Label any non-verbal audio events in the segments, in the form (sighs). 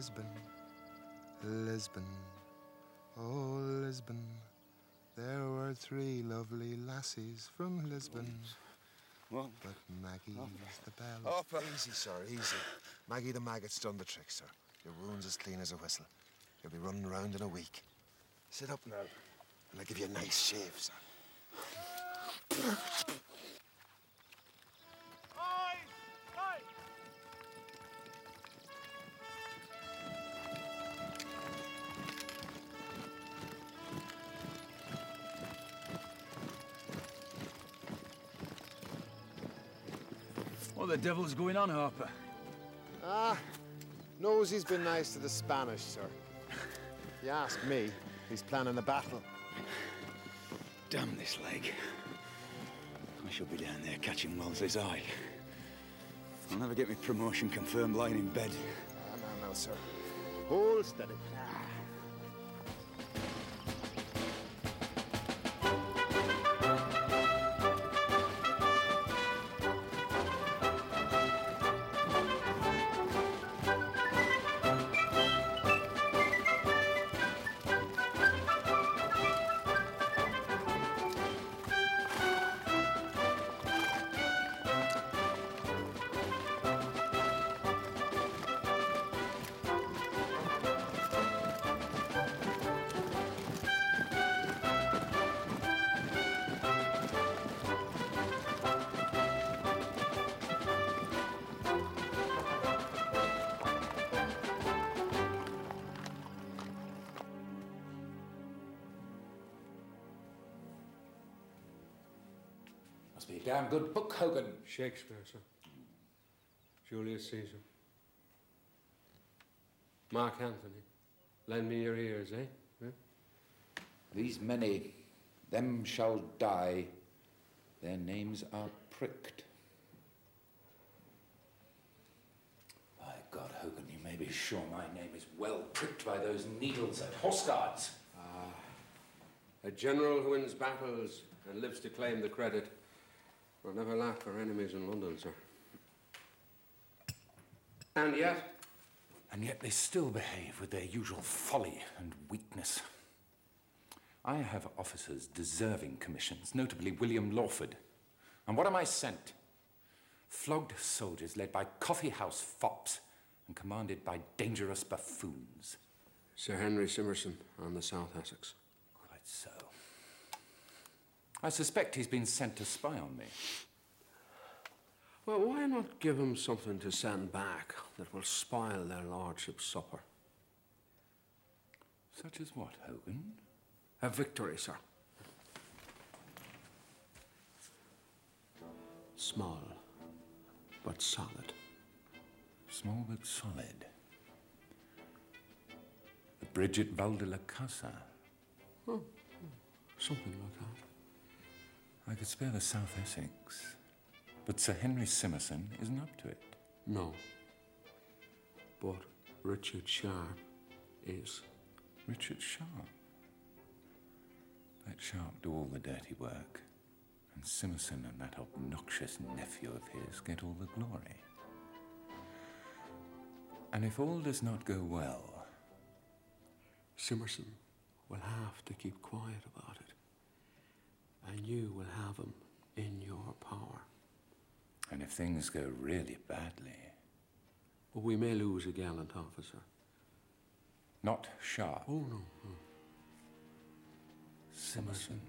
Lisbon, Lisbon, oh Lisbon. There were three lovely lassies from Lisbon. What? But Maggie's the belle. Oh, up. Easy, sir, easy. Maggie the maggot's done the trick, sir. Your wound's as clean as a whistle. You'll be running around in a week. Sit up now, and I'll give you a nice shave, sir. The devil's going on, Harper? Ah, knows he's been nice to the Spanish, sir. If you ask me, he's planning a battle. Damn this leg. I shall be down there catching Wellesley's eye. I'll never get my promotion confirmed lying in bed. Ah, no, no, sir. Hold steady. A damn good book, Hogan. Shakespeare, sir. Julius Caesar. Mark Anthony. Lend me your ears, eh? Eh? These many, them shall die. Their names are pricked. By God, Hogan, you may be sure my name is well pricked by those needles at Horse Guards. A general who wins battles and lives to claim the credit will never lack our enemies in London, sir. And yet, And yet they still behave with their usual folly and weakness. I have officers deserving commissions, notably William Lawford. And what am I sent? Flogged soldiers led by coffee-house fops and commanded by dangerous buffoons. Sir Henry Simmerson on the South Essex. Quite so. I suspect he's been sent to spy on me. Well, why not give him something to send back that will spoil their lordship's supper? Such as what, Hogan? A victory, sir. Small, but solid. Small but solid. The Bridget Val de la Casa. Oh, hmm. Something like that. I could spare the South Essex. But Sir Henry Simmerson isn't up to it. No. But Richard Sharpe is. Richard Sharpe. Let Sharpe do all the dirty work. And Simmerson and that obnoxious nephew of his get all the glory. And if all does not go well, Simmerson will have to keep quiet about it. And you will have him in your power. and if things go really badly, But we may lose a gallant officer. not Sharpe, Oh, no, no. Simmerson.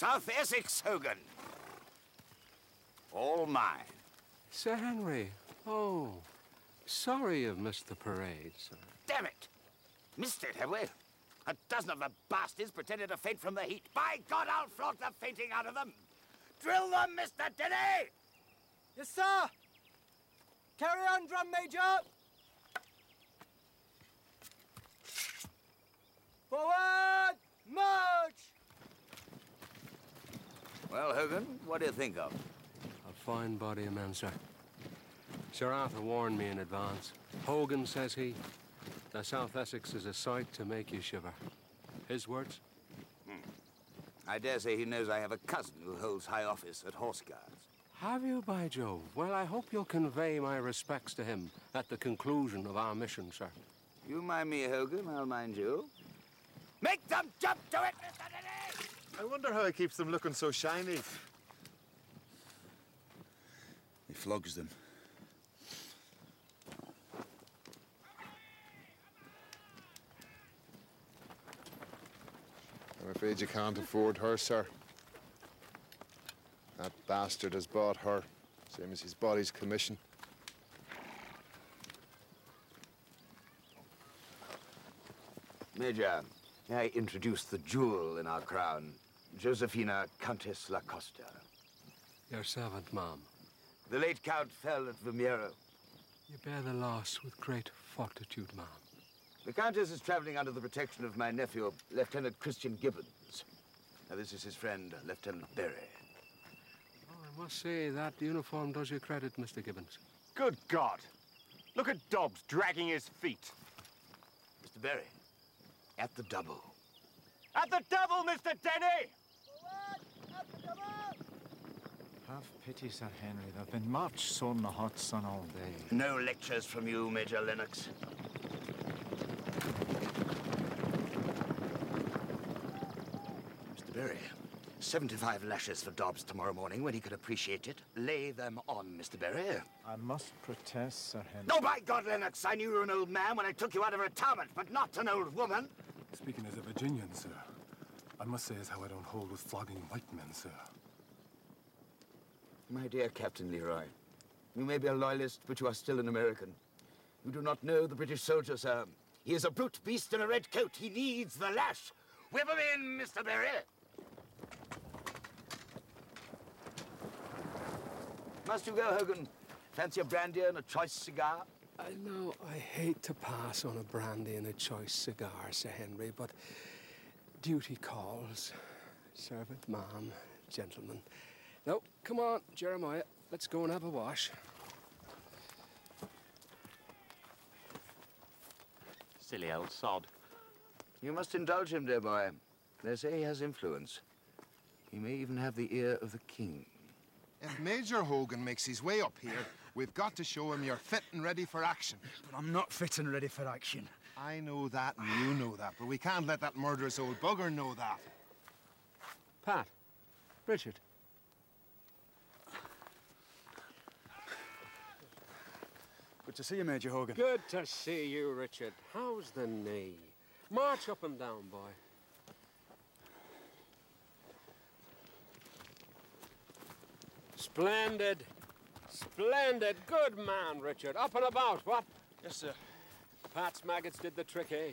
South Essex, Hogan. All mine. Sir Henry. Oh, sorry you've missed the parade, sir. Damn it! Missed it, have we? A dozen of the bastards pretended to faint from the heat. By God, I'll flog the fainting out of them! Drill them, Mr. Denny! Yes, sir. Carry on, drum major. Forward, march. Well, Hogan, what do you think of? A fine body of men, sir. Sir Arthur warned me in advance. Hogan, says he, that South Essex is a sight to make you shiver. His words? Hmm. I dare say he knows I have a cousin who holds high office at Horse Guards. Have you, by Jove? Well, I hope you'll convey my respects to him at the conclusion of our mission, sir. You mind me, Hogan, I'll mind you. Make them jump to it, Mr. Denny! I wonder how he keeps them looking so shiny. He flogs them. I'm afraid you can't afford her, sir. That bastard has bought her, same as his body's commission. Major, may I introduce the jewel in our crown, Josephina Countess Lacosta. Your servant, ma'am. The late Count fell at Vimiero. You bear the loss with great fortitude, ma'am. The Countess is traveling under the protection of my nephew, Lieutenant Christian Gibbons. Now, this is his friend, Lieutenant Berry. Oh, I must say that uniform does you credit, Mr. Gibbons. Good God! Look at Dobbs dragging his feet. Mr. Berry, at the double. At the double, Mr. Denny! Have pity, Sir Henry. There've been much sun, the hot sun all day. No lectures from you, Major Lennox. Mr. Berry, 75 lashes for Dobbs tomorrow morning when he could appreciate it. Lay them on, Mr. Berry. I must protest, Sir Henry. No, by God, Lennox, I knew you were an old man when I took you out of retirement, but not an old woman. Speaking as a Virginian, sir, I must say as how I don't hold with flogging white men, sir. My dear Captain Leroy, you may be a loyalist, but you are still an American. You do not know the British soldier, sir. He is a brute beast in a red coat. He needs the lash. Whip him in, Mr. Berry. Must you go, Hogan? Fancy a brandy and a choice cigar? I know I hate to pass on a brandy and a choice cigar, Sir Henry, but duty calls. Servant, ma'am, gentlemen. No, come on, Jeremiah. Let's go and have a wash. Silly old sod. You must indulge him, dear boy. They say he has influence. He may even have the ear of the king. If Major Hogan makes his way up here, we've got to show him you're fit and ready for action. But I'm not fit and ready for action. I know that and you know that, but we can't let that murderous old bugger know that. Pat, Richard. Good to see you, Major Hogan. Good to see you, Richard. How's the knee? March up and down, boy. Splendid. Splendid. Good man, Richard. Up and about, what? Yes, sir. Pat's maggots did the trick, eh?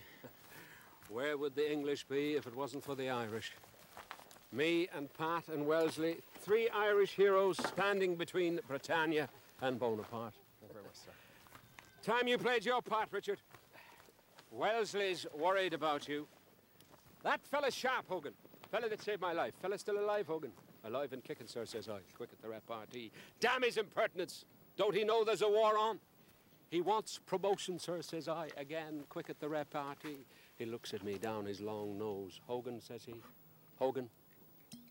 Where would the English be if it wasn't for the Irish? Me and Pat and Wellesley, three Irish heroes standing between Britannia and Bonaparte. Thank you very much, sir. Time you played your part, Richard. Wellesley's worried about you. That fella's sharp, Hogan. Fella that saved my life. Fella still alive, Hogan. Alive and kicking, sir, says I. Quick at the repartee. Damn his impertinence. Don't he know there's a war on? He wants promotion, sir, says I. Again, quick at the repartee. He looks at me down his long nose. Hogan, says he. Hogan,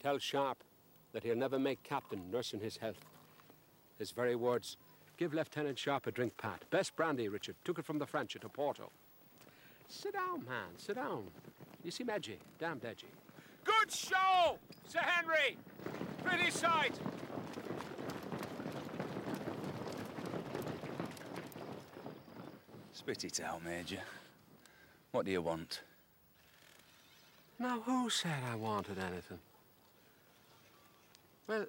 tell Sharpe that he'll never make captain, nursing his health. His very words. Give Lieutenant Sharpe a drink, Pat. Best brandy, Richard. Took it from the French at Oporto. Sit down, man. Sit down. You seem edgy. Damned edgy. Good show, Sir Henry. Pretty sight. Spit it out, Major. What do you want? Now, who said I wanted anything? Well,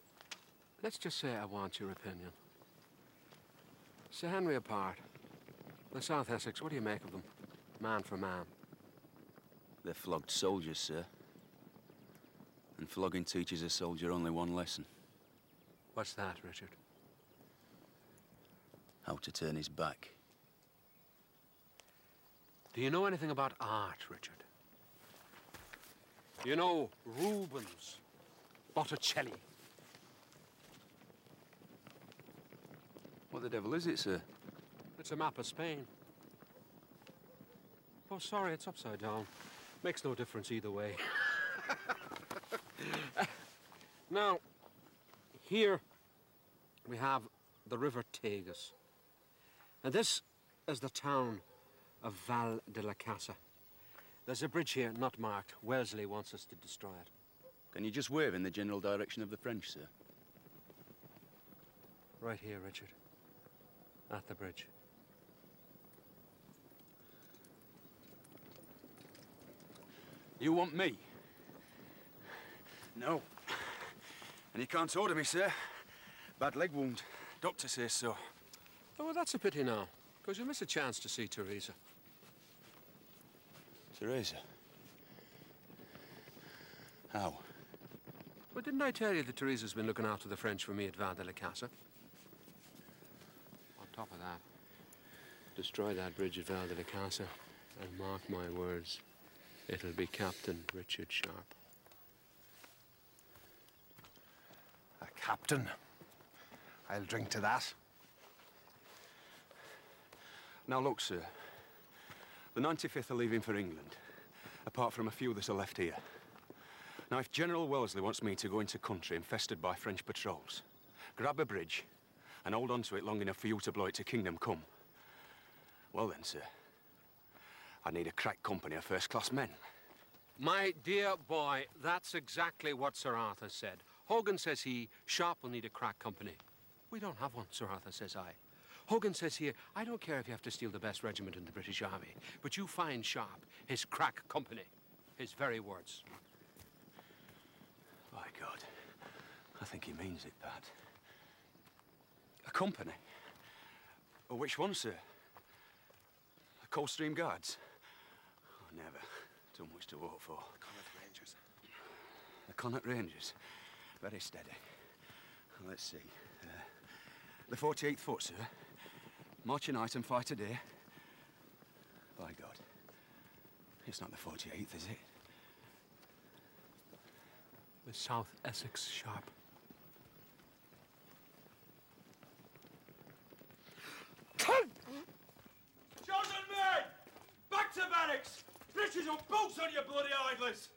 let's just say I want your opinion. Sir Henry apart. The South Essex, what do you make of them? Man for man. They're flogged soldiers, sir. And flogging teaches a soldier only one lesson. What's that, Richard? How to turn his back. Do you know anything about art, Richard? You know Rubens, Botticelli? What the devil is it, sir? It's a map of Spain. Oh, sorry, it's upside down. Makes no difference either way. (laughs) (laughs) now, here we have the River Tagus. And this is the town of Val de la Casa. There's a bridge here not marked. Wellesley wants us to destroy it. Can you just wave in the general direction of the French, sir? Right here, Richard. At the bridge. You want me? No. And you can't order me, sir. Bad leg wound. Doctor says so. Oh, well, that's a pity now, because you'll miss a chance to see Teresa. Teresa? How? Well, didn't I tell you that Teresa's been looking after the French for me at Val de la Casa? On top of that, destroy that bridge at Val de la Casa, and mark my words, it'll be Captain Richard Sharpe. Captain. I'll drink to that. Now, look, sir. The 95th are leaving for England, apart from a few that are left here. Now, if General Wellesley wants me to go into country infested by French patrols, grab a bridge, and hold on to it long enough for you to blow it to Kingdom Come, well then, sir, I need a crack company of first-class men. My dear boy, that's exactly what Sir Arthur said. Hogan says he, Sharpe will need a crack company. We don't have one, Sir Arthur, says I. Hogan says here, I don't care if you have to steal the best regiment in the British Army, but you find Sharpe, his crack company. His very words. My God, I think he means it, Pat. A company? Oh, which one, sir? The Coldstream Guards? Oh, never. Too much to vote for. The Connaught Rangers. The Connaught Rangers? Very steady. Let's see. Uh, the 48th foot, sir. March a night and fight a day. By God. It's not the 48th, is it? The South Essex Sharpe. Chosen men! Back to barracks! Breeches or boots on you bloody idlers!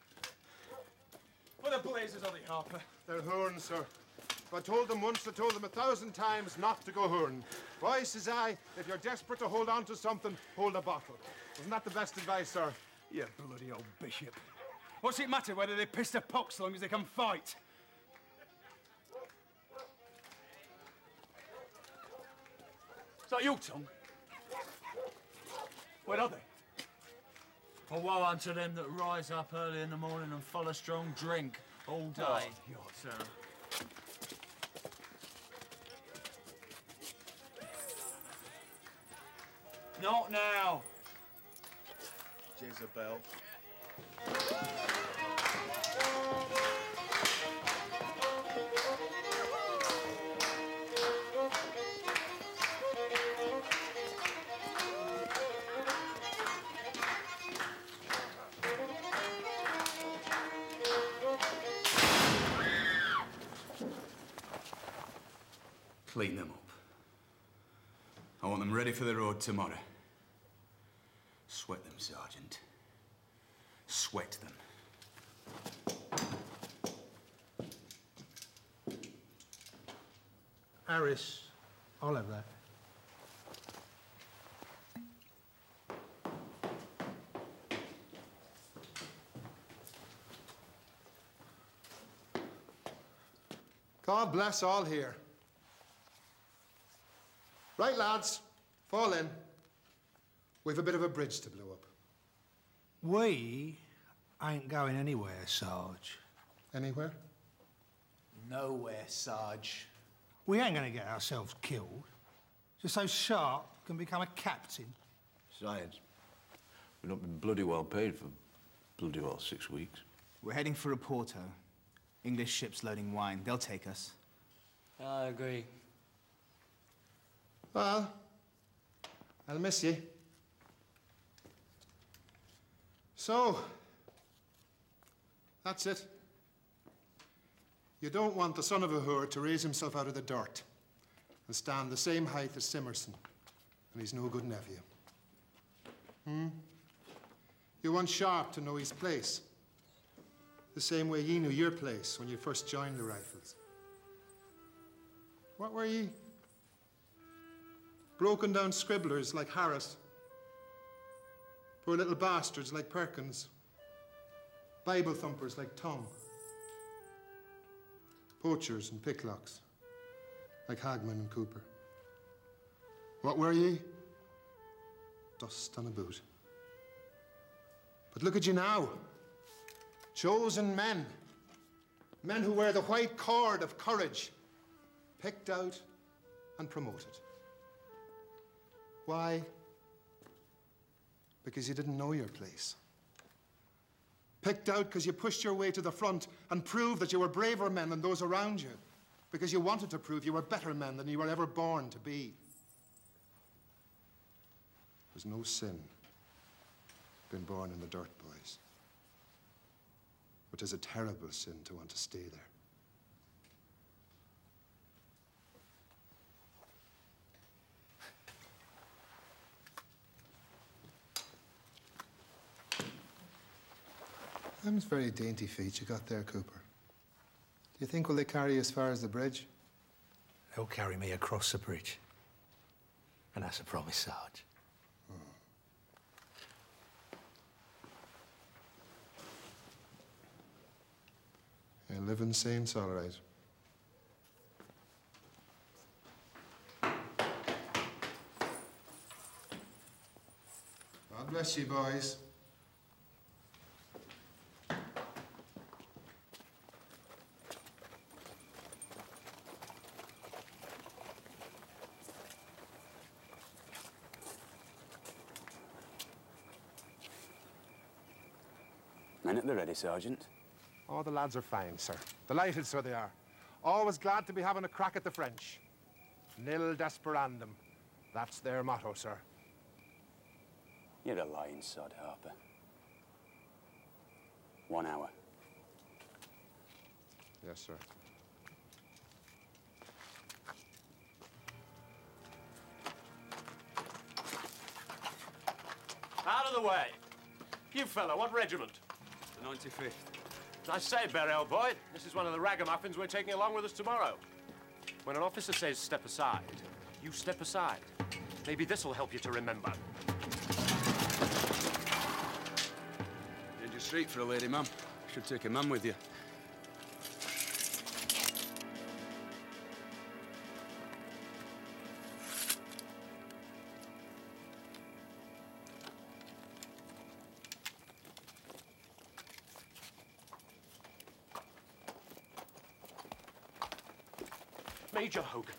What the blazes are they, Harper? They're Hoorn, sir. If I told them once, I told them a thousand times not to go Hoorn. Why, says I, if you're desperate to hold on to something, hold a bottle. Wasn't that the best advice, sir? You bloody old bishop. What's it matter whether they piss their pox as long as they can fight? Is that you, Tom? Where are they? Well, woe unto them that rise up early in the morning and follow strong drink all day. Oh, sir. Not now. Jezebel. For the road tomorrow. Sweat them, Sergeant. Sweat them. Harris, I'll have that. God bless all here. Right, lads, fall in. We've a bit of a bridge to blow up. We ain't going anywhere, Sarge. Anywhere? Nowhere, Sarge. We ain't gonna get ourselves killed. Just so Sharpe can become a captain. Besides, we've not been bloody well paid for bloody well six weeks. We're heading for a Oporto. English ships loading wine. They'll take us. I agree. Well, I'll miss you. So, that's it. You don't want the son of a whore to raise himself out of the dirt and stand the same height as Simmerson, and he's no good nephew. Hmm? You want Sharpe to know his place, the same way ye knew your place when you first joined the Rifles. What were ye? Broken down scribblers like Harris. Poor little bastards like Perkins. Bible thumpers like Tom. Poachers and picklocks like Hagman and Cooper. What were ye? Dust on a boot. But look at you now. Chosen men. Men who wear the white cord of courage. Picked out and promoted. Why? Because you didn't know your place. Picked out because you pushed your way to the front and proved that you were braver men than those around you. Because you wanted to prove you were better men than you were ever born to be. There's no sin being born in the dirt, boys. But it is a terrible sin to want to stay there. Them's very dainty feet you got there, Cooper. Do you think will they carry you as far as the bridge? They'll carry me across the bridge. And that's a promise, Sarge. Yeah, living saints, all right. God bless you, boys. Men at the ready, Sergeant. All the lads are fine, sir. Delighted, sir, they are. Always glad to be having a crack at the French. Nil desperandum. That's their motto, sir. You're a lying sod, Harper. One hour. Yes, sir. Out of the way. You fella, what regiment? The 95th. I say, Beryl Boyd, this is one of the ragamuffins we're taking along with us tomorrow. When an officer says step aside, you step aside. Maybe this'll help you to remember. Dangerous street for a lady, ma'am. Should take a man with you. Major Hogan,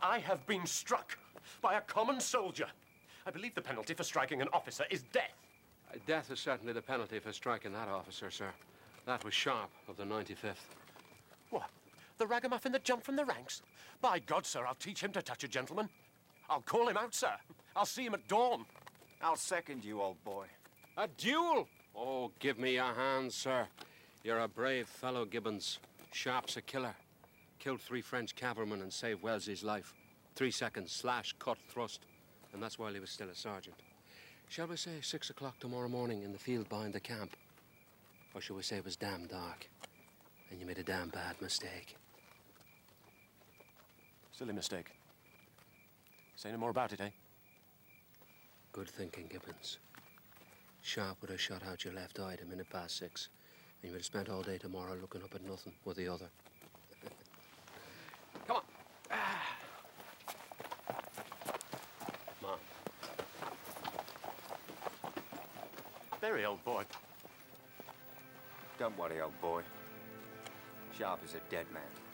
I have been struck by a common soldier. I believe the penalty for striking an officer is death. Uh, Death is certainly the penalty for striking that officer, sir. That was Sharpe of the 95th. What? The ragamuffin that jumped from the ranks? By God, sir, I'll teach him to touch a gentleman. I'll call him out, sir. I'll see him at dawn. I'll second you, old boy. A duel? Oh, give me your hand, sir. You're a brave fellow, Gibbons. Sharpe's a killer. Killed three French cavalrymen and saved Wellesley's life. Three seconds, slash, cut, thrust. And that's while he was still a sergeant. Shall we say six o'clock tomorrow morning in the field behind the camp? Or shall we say it was damn dark and you made a damn bad mistake? Silly mistake. Say no more about it, eh? Good thinking, Gibbons. Sharpe would have shot out your left eye at a minute past six, and you would have spent all day tomorrow looking up at nothing with the other. Come on. Come on. Very old boy. Don't worry, old boy. Sharpe is a dead man.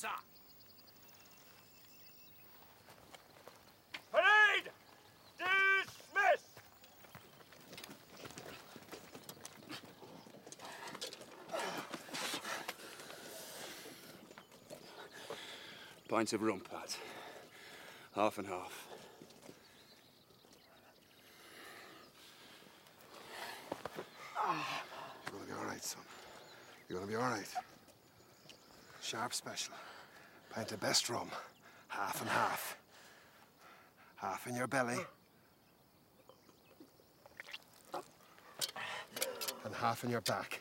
Sir. Parade! Dismiss! Pints of rum, Pat. Half and half. You're gonna be all right, son. You're gonna be all right. Sharpe special. Pint of best rum. Half and half. Half in your belly. And half in your back.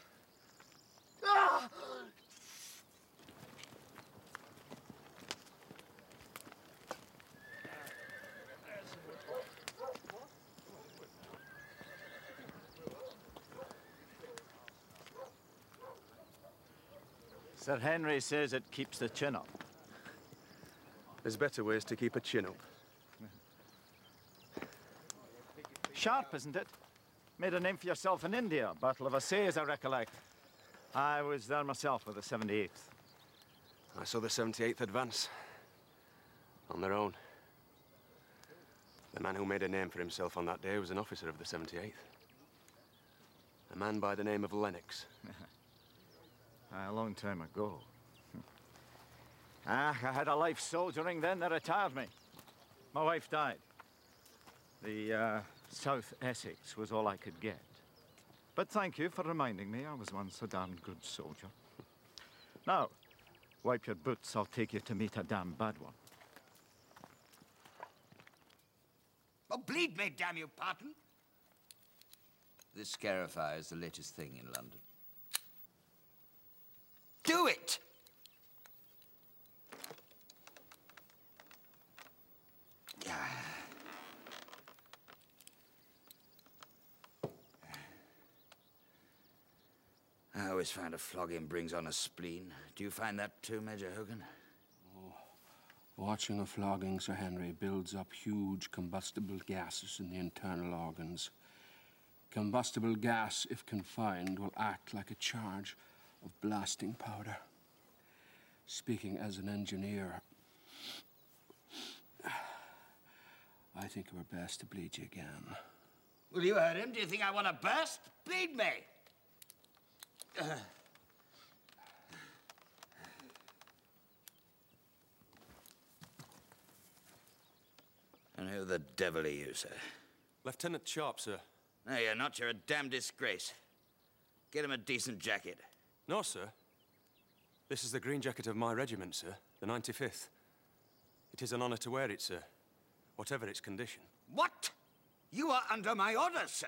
Sir Henry says it keeps the chin up. There's better ways to keep a chin up. Sharpe, isn't it? Made a name for yourself in India, Battle of Assaye, as I recollect. I was there myself with the 78th. I saw the 78th advance. On their own. The man who made a name for himself on that day was an officer of the 78th. A man by the name of Lennox. (laughs) a long time ago. (laughs) Ah, I had a life soldiering then. They retired me. My wife died. The uh, South Essex was all I could get. But thank you for reminding me I was once a damn good soldier. Now, wipe your boots. I'll take you to meet a damn bad one. Oh, bleed me, damn you, Parton. This scarifier is the latest thing in London. Do it! I always find a flogging brings on a spleen. Do you find that too, Major Hogan? Oh, watching a flogging, Sir Henry, builds up huge combustible gases in the internal organs. Combustible gas, if confined, will act like a charge of blasting powder. Speaking as an engineer, I think it were best to bleed you again. Well, you heard him. Do you think I want to burst? Bleed me. And who the devil are you, sir? Lieutenant Sharpe, sir. No, you're not. You're a damn disgrace. Get him a decent jacket. No, sir. This is the green jacket of my regiment, sir. The 95th. It is an honor to wear it, sir. Whatever its condition. What? You are under my orders, sir.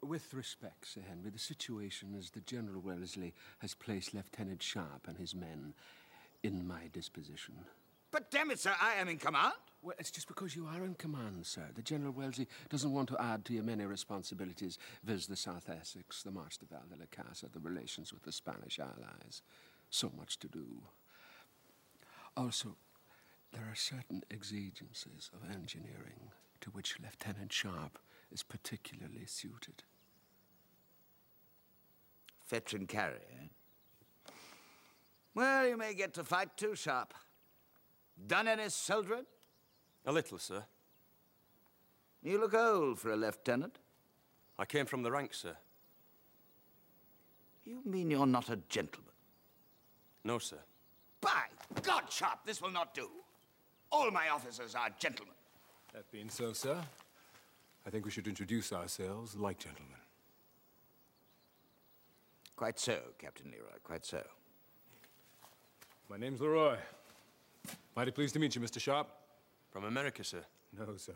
With respect, Sir Henry, the situation is that General Wellesley has placed Lieutenant Sharpe and his men in my disposition. But damn it, sir, I am in command. Well, it's just because you are in command, sir. The General Wellesley doesn't want to add to your many responsibilities, viz. the South Essex, the March de la Casa, the relations with the Spanish allies. So much to do. Also, there are certain exigencies of engineering to which Lieutenant Sharpe is particularly suited. Fetch and carry, eh? Well, you may get to fight too, Sharpe. Done any soldiering? A little, sir. You look old for a lieutenant. I came from the ranks, sir. You mean you're not a gentleman? No, sir. By God, Sharpe, this will not do. All my officers are gentlemen. That being so, sir, I think we should introduce ourselves like gentlemen. Quite so, Captain Leroy, quite so. My name's Leroy. Mighty pleased to meet you, Mr. Sharpe. From America, sir? No, sir.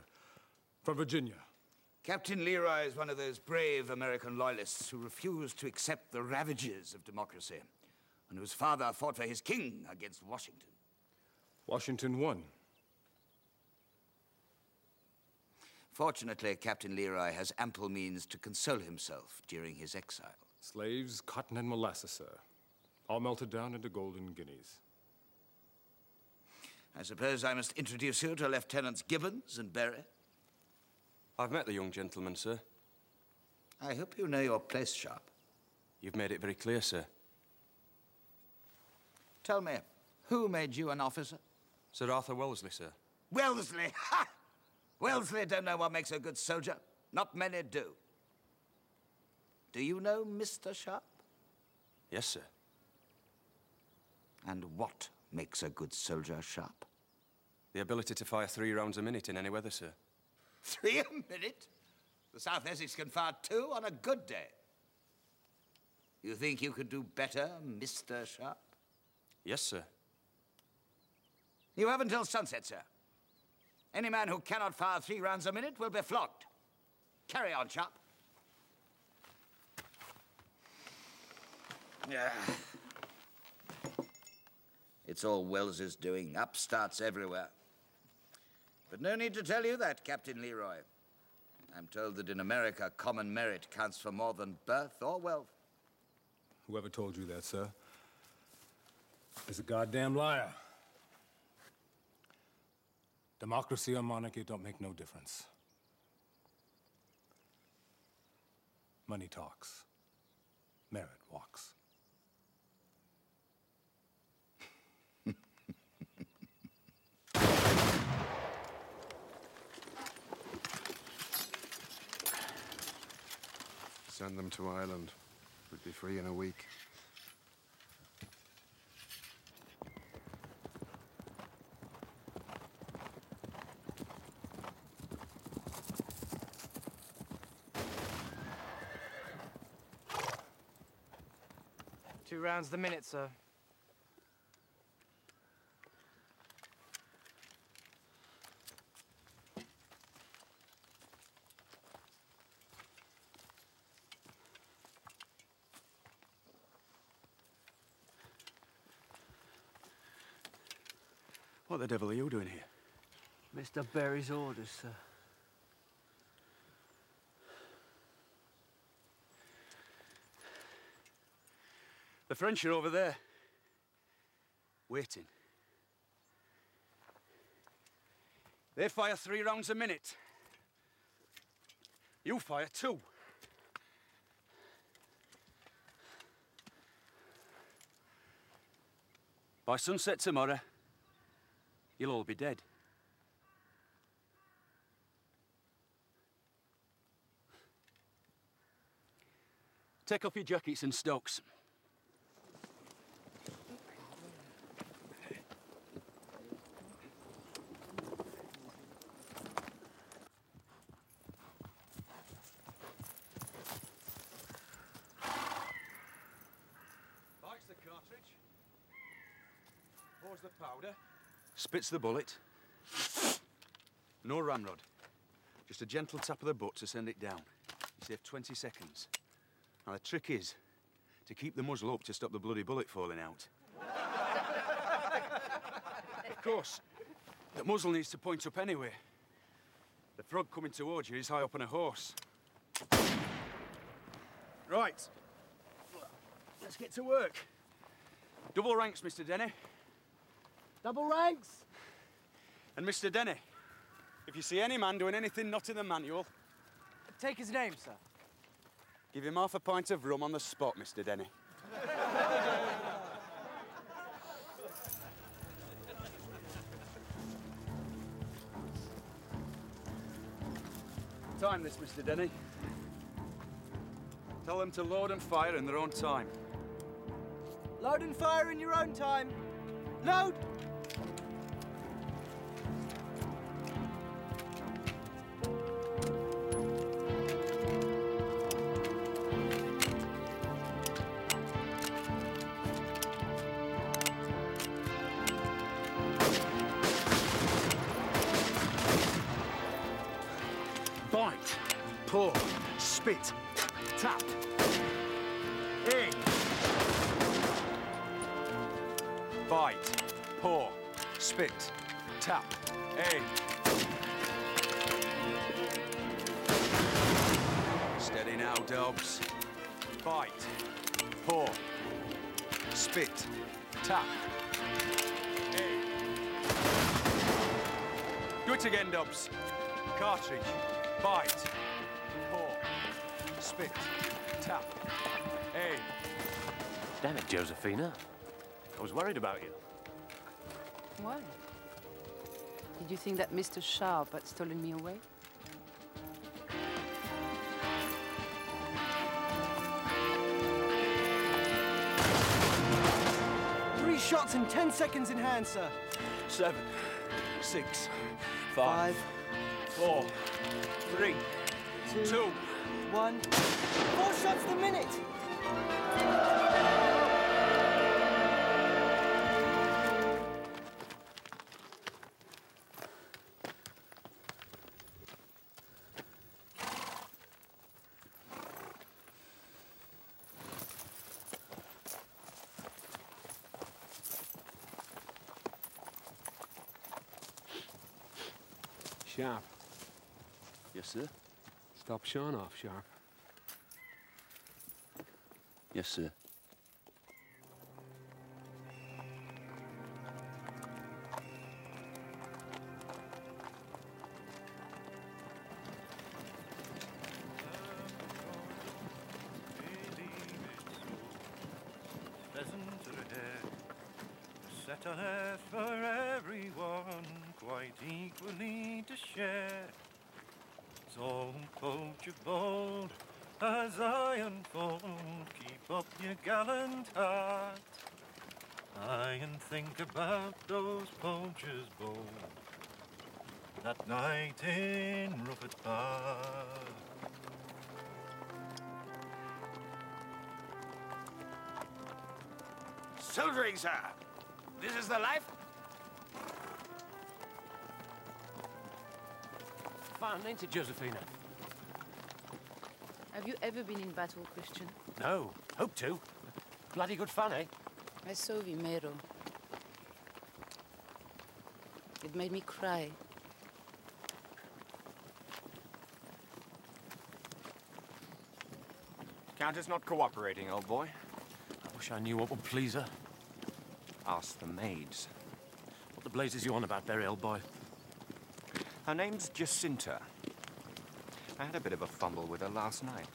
From Virginia. Captain Leroy is one of those brave American loyalists who refused to accept the ravages of democracy, and whose father fought for his king against Washington. Washington won. Fortunately, Captain Leroy has ample means to console himself during his exile. Slaves, cotton, and molasses, sir. All melted down into golden guineas. I suppose I must introduce you to Lieutenants Gibbons and Berry. I've met the young gentleman, sir. I hope you know your place, Sharpe. You've made it very clear, sir. Tell me, Who made you an officer? Sir Arthur Wellesley, sir. Wellesley! (laughs) Ha! Wellesley don't know what makes a good soldier. Not many do. Do you know Mr. Sharpe? Yes, sir. And what makes a good soldier sharp? The ability to fire three rounds a minute in any weather, sir. (laughs) Three a minute? The South Essex can fire two on a good day. You think you could do better, Mr. Sharpe? Yes, sir. You have until sunset, sir. Any man who cannot fire three rounds a minute will be flogged. Carry on, Sharpe. Yeah. It's all Wells's doing. Upstarts everywhere. But no need to tell you that, Captain Leroy. I'm told that in America, common merit counts for more than birth or wealth. Whoever told you that, sir, is a goddamn liar. Democracy or monarchy don't make no difference. Money talks. Merit walks. Send them to Ireland. We'd be free in a week. Two rounds the minute, sir. What the devil are you doing here? Mr. Berry's orders, sir. The French are over there. Waiting. They fire three rounds a minute. You fire two. By sunset tomorrow, you'll all be dead. Take off your jackets and stocks. Lights the cartridge. Pours the powder. Spits the bullet. No ramrod. Just a gentle tap of the butt to send it down. You save 20 seconds. Now, the trick is to keep the muzzle up to stop the bloody bullet falling out. of course, the muzzle needs to point up anyway. The frog coming towards you is high up on a horse. Right. Let's get to work. Double ranks, Mr. Denny. Double ranks? And Mr. Denny, if you see any man doing anything not in the manual, Take his name, sir. Give him half a pint of rum on the spot, Mr. Denny. Time this, Mr. Denny. Tell them to load and fire in their own time. Load and fire in your own time. Load! Pour, spit, tap. In. Bite, pour, spit, tap. In. Steady now, Dobbs. Bite, Paw. spit, tap. In. Do it again, Dobbs. Cartridge. Bite. Pour. Spit. Tap. Aim. Damn it, Josephina. I was worried about you. Why? Did you think that Mr. Sharpe had stolen me away? Three shots in ten seconds in hand, sir. Seven, six, five, four, three, two. One. Four shots the minute. Sharpe. Yes, sir. Stop showing off, Sharpe. Yes, sir. Soldiering, sir. This is the life? Fun, ain't it, Josephina? Have you ever been in battle, Christian? No. Hope to. Bloody good fun, eh? I saw Vimeiro. It made me cry. Countess not cooperating, old boy. I wish I knew what would please her. Ask the maids. What the blazes you on about, Berry, old boy? Her name's Jacinta. I had a bit of a fumble with her last night.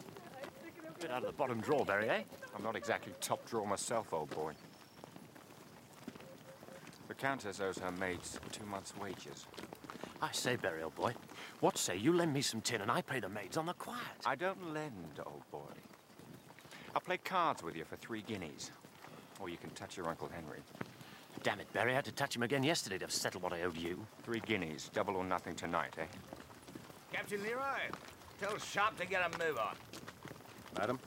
Bit out of the bottom drawer, Berry, eh? I'm not exactly top drawer myself, old boy. The Countess owes her maids two months' wages. I say, Berry, old boy, what say you lend me some tin and I pay the maids on the quiet? I don't lend, old boy. I'll play cards with you for three guineas. Or you can touch your Uncle Henry. Damn it, Berry, I had to touch him again yesterday to settle what I owed you. Three guineas, double or nothing tonight, eh? Captain Leroy, tell Sharpe to get a move on. Madam?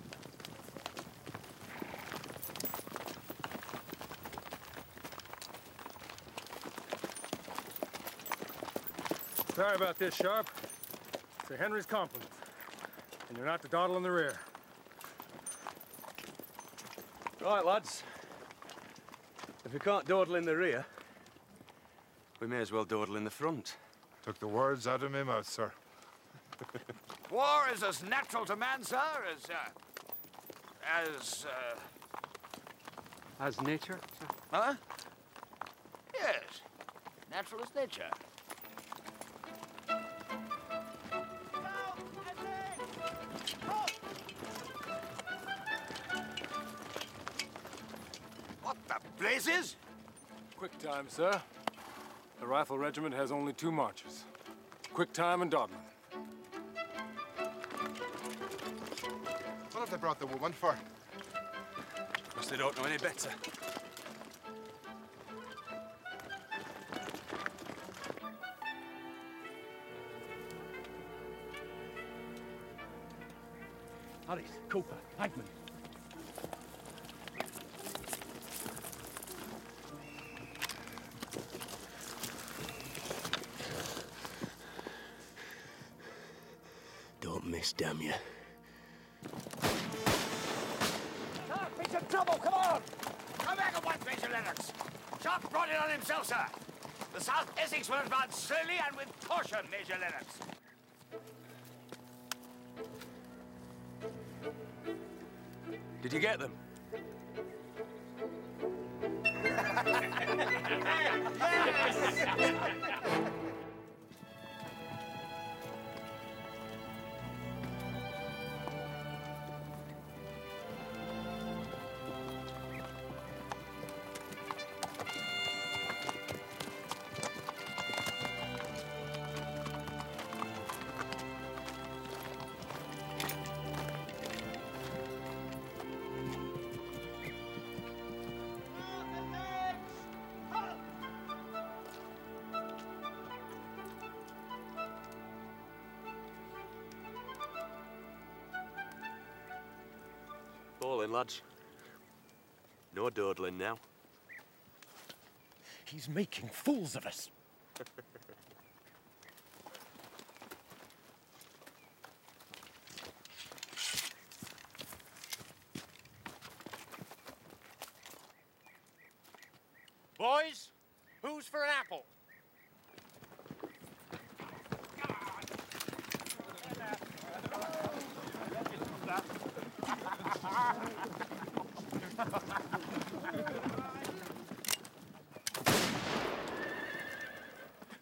Sorry about this, Sharpe. Sir Henry's compliments. And you're not to dawdle in the rear. Right, lads. If we can't dawdle in the rear, we may as well dawdle in the front. Took the words out of my mouth, sir. (laughs) War is as natural to man, sir, as, uh, as, uh... As nature? Huh? Yes. Natural as nature. Time, sir. The rifle regiment has only two marches. Quick time and dawdling. What have they brought the woman for? Because they don't know any better. Harris, Cooper, Hagman. Essex slowly and with caution, Major Lennox. Did you get them? Lads. No dawdling now. He's making fools of us. Boys, who's for an apple?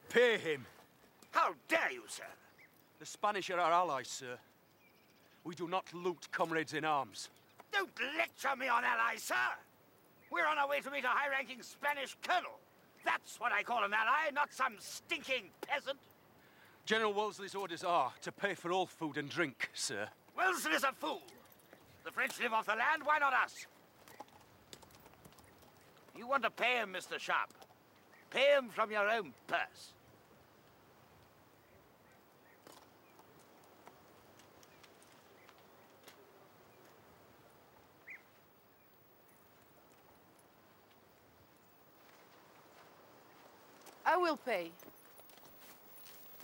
Pay him. How dare you, sir? The Spanish are our allies, sir. We do not loot comrades in arms. Don't lecture me on allies, sir. We're on our way to meet a high-ranking Spanish colonel. That's what I call an ally, not some stinking peasant. General Wellesley's orders are to pay for all food and drink, sir. Wellesley's a fool. The French live off the land, why not us? You want to pay him, Mr. Sharpe. Pay him from your own purse. I will pay.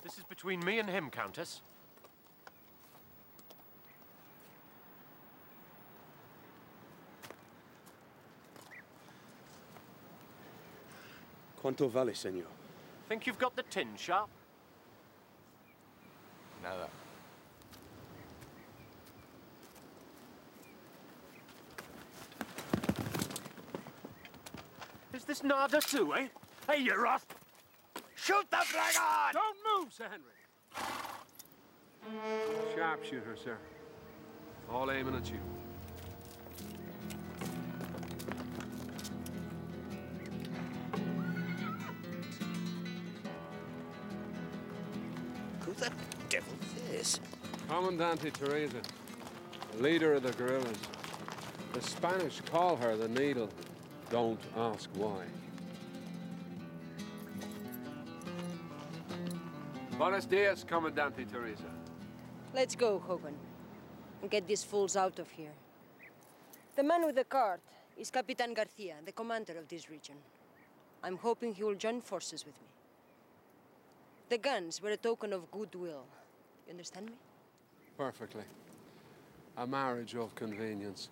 This is between me and him, Countess. Quanto vale, senor? Think you've got the tin, Sharpe? Nada. Is this nada too, eh? Hey, you rot! Shoot the blackguard! Don't move, Sir Henry. Sharpshooter, sir. All aiming at you. Who the devil is? this? Commandante Teresa, leader of the guerrillas. The Spanish call her the Needle. Don't ask why. Buenos dias, Comandante Teresa. Let's go, Hogan, and get these fools out of here. The man with the cart is Capitan Garcia, the commander of this region. I'm hoping he will join forces with me. The guns were a token of goodwill. You understand me? Perfectly. A marriage of convenience.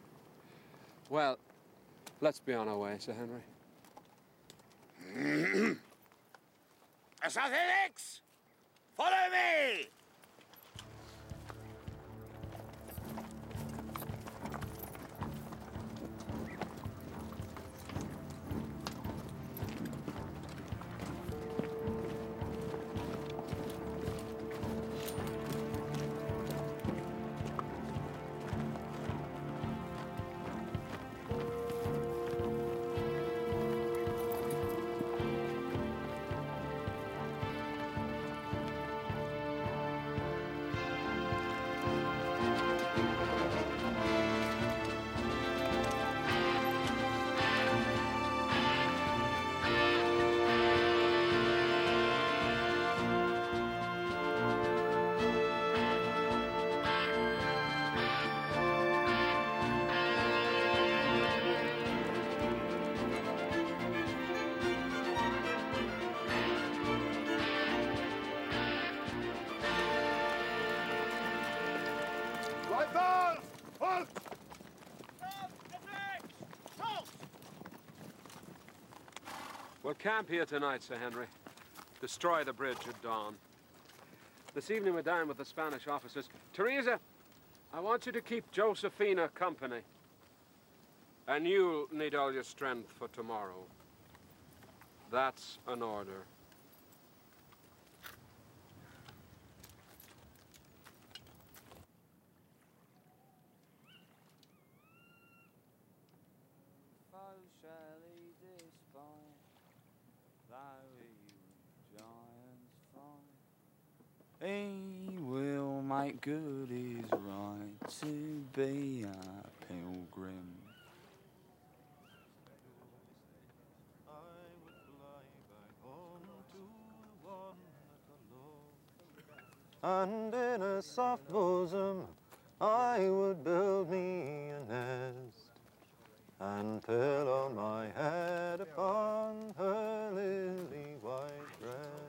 Well, let's be on our way, Sir Henry. (clears throat) Assassins! Follow me! We'll camp here tonight, Sir Henry. Destroy the bridge at dawn. This evening we dine with the Spanish officers. Teresa, I want you to keep Josephina company. And you'll need all your strength for tomorrow. That's an order. Hey, will my good is right to be a pilgrim. And in a soft bosom I would build me a nest And pillow my head upon her lily white breast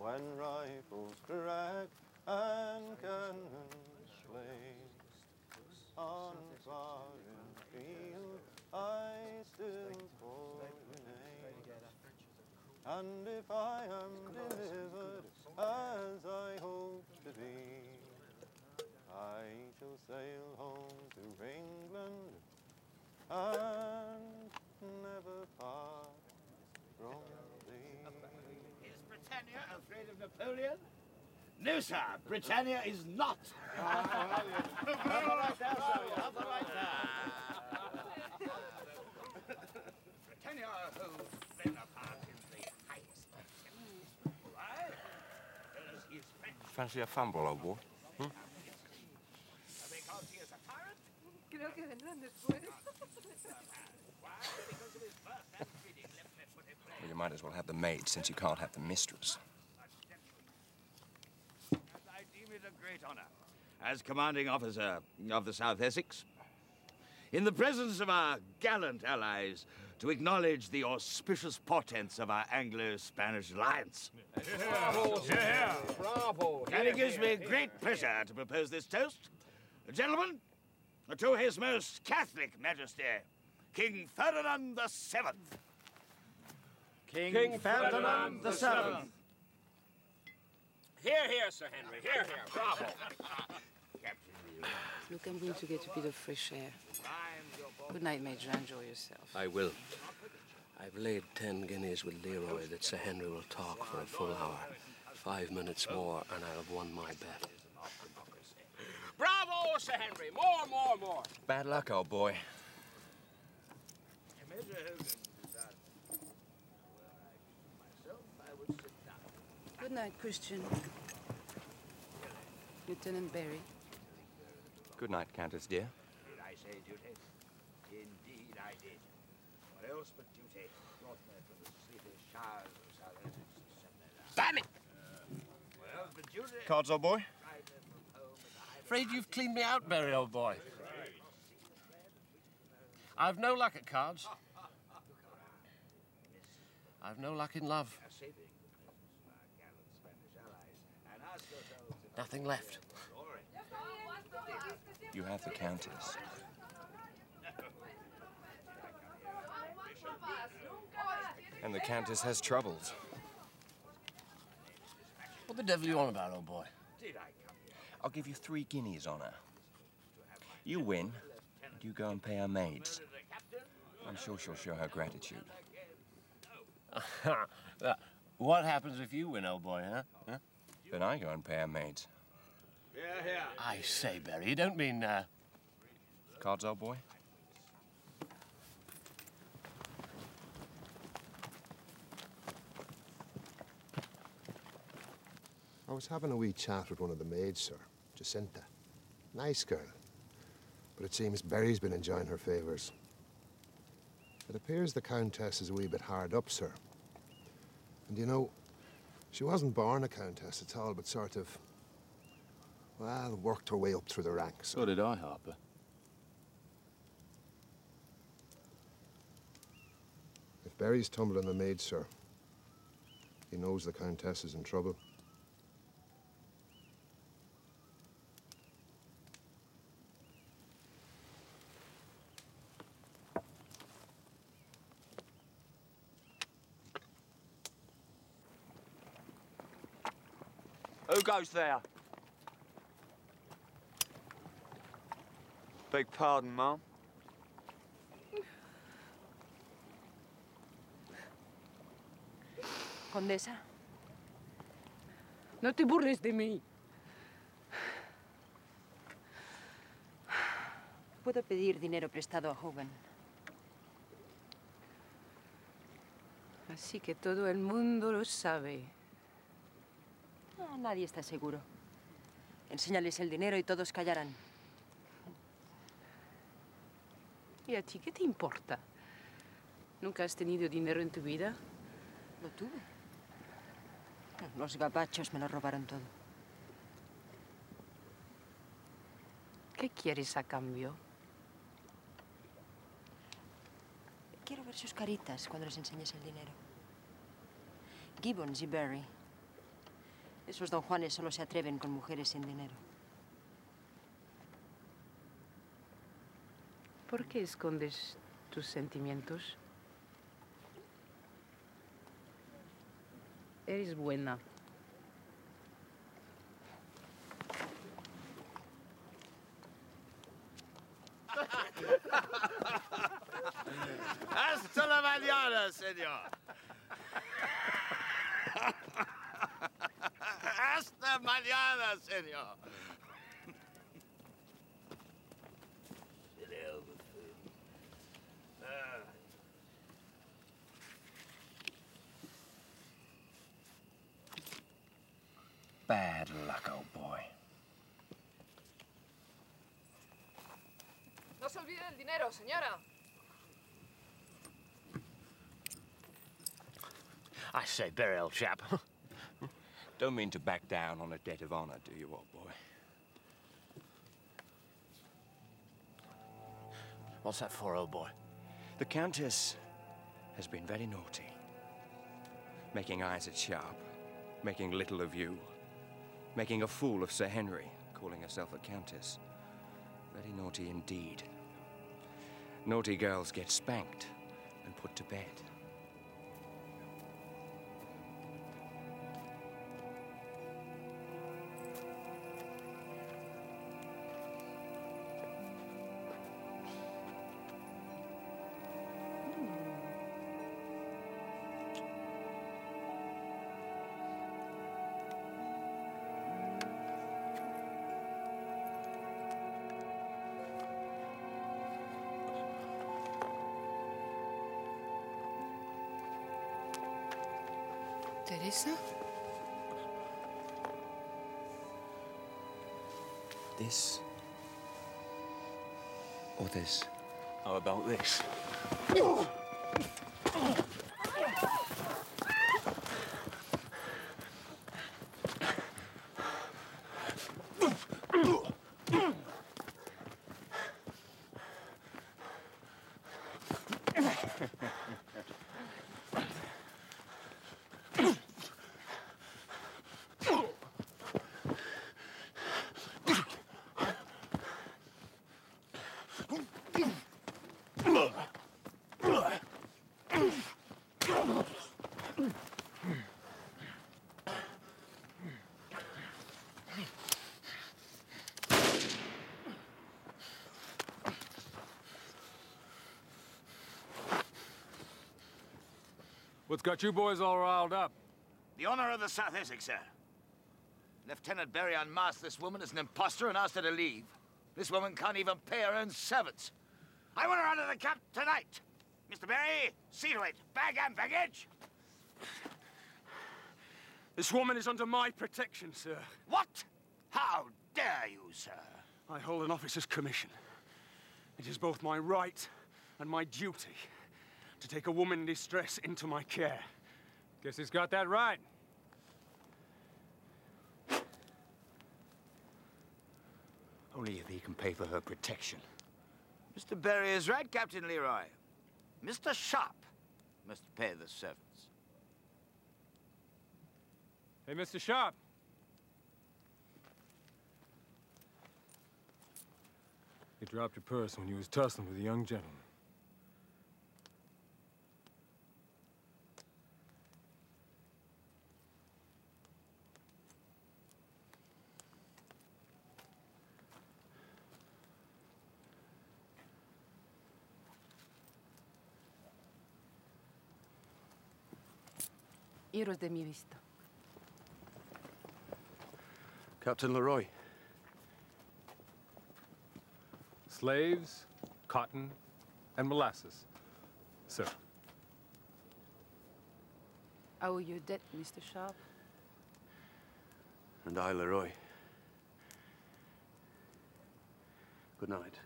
when rifles crack and cannons blaze, On foreign field I still call your name. And if I am delivered as I hope to be, I shall sail home to England and never part from Britannia afraid of Napoleon? No, sir. Britannia is not. Have the right there, sir. Have the right there. Britannia holds Bonaparte in the highest contempt. Why? Because he is French. Fancy a fumble, old boy? Hmm? Because he is a tyrant? Creo que vendrán después. (laughs) Why? Because of his birth and breeding. Let me put it plain. Well, you might as well have the maid since you can't have the mistress. I deem it a great honor, as commanding officer of the South Essex, in the presence of our gallant allies, to acknowledge the auspicious portents of our Anglo-Spanish alliance. Bravo, sir. Bravo. And it gives me great pleasure to propose this toast. Gentlemen, to His Most Catholic Majesty, King Ferdinand the Seventh. King, Ferdinand the Seventh. Hear, hear, Sir Henry. Hear, hear. Bravo. (sighs) Look, I'm going to get a bit of fresh air. Good night, Major. Enjoy yourself. I will. I've laid ten guineas with Leroy that Sir Henry will talk for a full hour. Five minutes more, and I'll have won my bet. Bravo, Sir Henry. More, more, more. Bad luck, old boy. Good night, Christian. Lieutenant Berry. Good night, Countess dear. Did I say duty? Indeed I did. What else but duty brought me from the sleepy showers of South Essex to send me down? Damn it! Uh, what else but duty? Cards, old boy. Afraid you've cleaned me out, Berry, old boy. I've no luck at cards. I've no luck in love. Nothing left. You have the Countess. And the Countess has troubles. What the devil are you on about, old boy? I'll give you three guineas on her. You win, and you go and pay her maids. I'm sure she'll show her gratitude. (laughs) What happens if you win, old boy, huh? huh? Then I go and pay her maids. Yeah, yeah. I say, Berry, you don't mean, uh... Cards, old boy? I was having a wee chat with one of the maids, sir. Jacinta. Nice girl. But it seems Berry's been enjoying her favours. It appears the Countess is a wee bit hard up, sir. And you know, she wasn't born a Countess at all, but sort of, well, worked her way up through the ranks. So did I, Harper. If Berry's tumbling the maid, sir, he knows the Countess is in trouble. Goes there? Beg pardon, Mum. Condesa. No te burles de mí. Puedo pedir dinero prestado a Hogan. Así que todo el mundo lo sabe. Ah, nadie está seguro. Enséñales el dinero y todos callarán. ¿Y a ti qué te importa? ¿Nunca has tenido dinero en tu vida? Lo tuve. Los gabachos me lo robaron todo. ¿Qué quieres a cambio? Quiero ver sus caritas cuando les enseñes el dinero. Gibbons y Barry. Esos don Juanes solo se atreven con mujeres sin dinero. ¿Por qué escondes tus sentimientos? Eres buena. Hasta la mañana, señor. Hasta mañana, señor. Bad luck, old boy. No se olvide del dinero, señora. I say, very old chap. (laughs) Don't mean to back down on a debt of honor, do you, old boy? What's that for, old boy? The Countess has been very naughty. Making eyes at Sharpe, making little of you, making a fool of Sir Henry, calling herself a Countess. Very naughty indeed. Naughty girls get spanked and put to bed. Teresa? This or this? How about this? Oh! What's got you boys all riled up? The honor of the South Essex, sir. Lieutenant Berry unmasked this woman as an impostor and asked her to leave. This woman can't even pay her own servants. I want her under the cap tonight. Mr. Berry, see to it. Bag and baggage. This woman is under my protection, sir. What? How dare you, sir? I hold an officer's commission. It is both my right and my duty to take a woman in distress into my care. Guess he's got that right. Only if he can pay for her protection. Mr. Berry is right, Captain Leroy. Mr. Sharpe must pay the servants. Hey, Mr. Sharpe. You dropped your purse when you was tussling with a young gentleman. Iros de mi vista. Captain Leroy. Slaves, cotton, and molasses. Sir. I owe you a debt, Mr. Sharpe. And I, Leroy. Good night.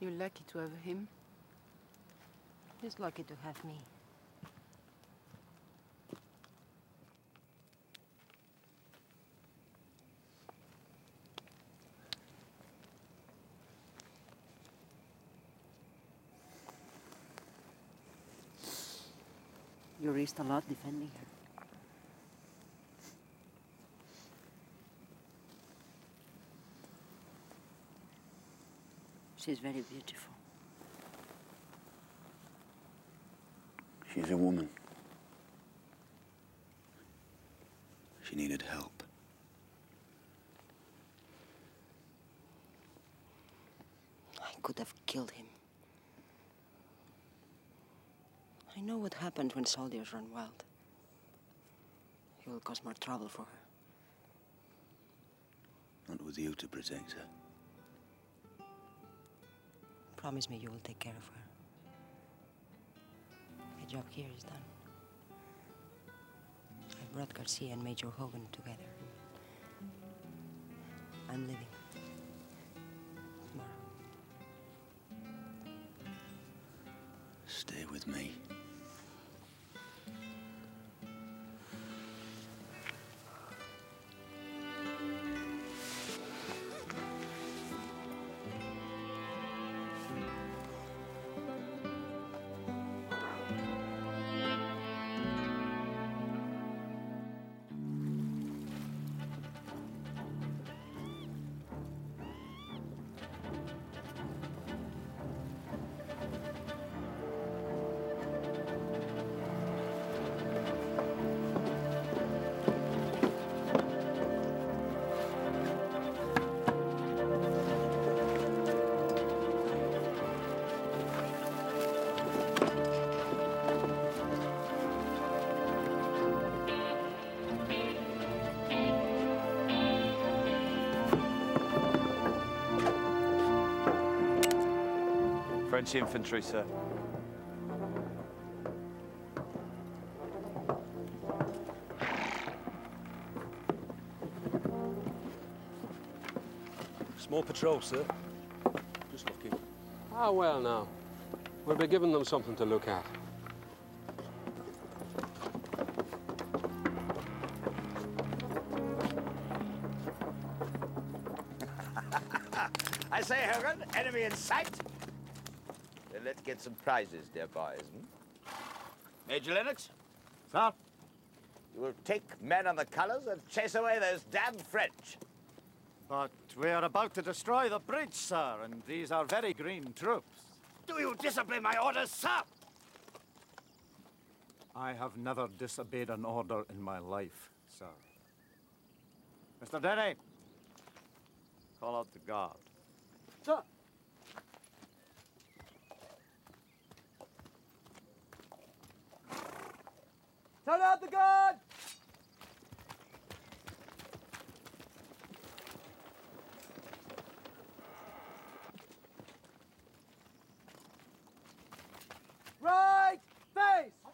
You're lucky to have him. He's lucky to have me. You risked a lot defending her. She's very beautiful. She's a woman. She needed help. I could have killed him. I know what happens when soldiers run wild. He will cause more trouble for her. Not with you to protect her. Promise me you will take care of her. The job here is done. I brought Garcia and Major Hogan together. I'm leaving. Stay with me. French infantry, sir. Small patrol, sir. Just looking. Ah, well, now. We'll be giving them something to look at. (laughs) I say, Hogan, enemy in sight. Then let's get some prizes, dear boys. Hmm? Major Lennox? Sir? You will take men on the colors and chase away those damned French. But we are about to destroy the bridge, sir, and these are very green troops. Do you disobey my orders, sir? I have never disobeyed an order in my life, sir. Mr. Denny, call out the guard. Sir. Turn out the guard! Right face!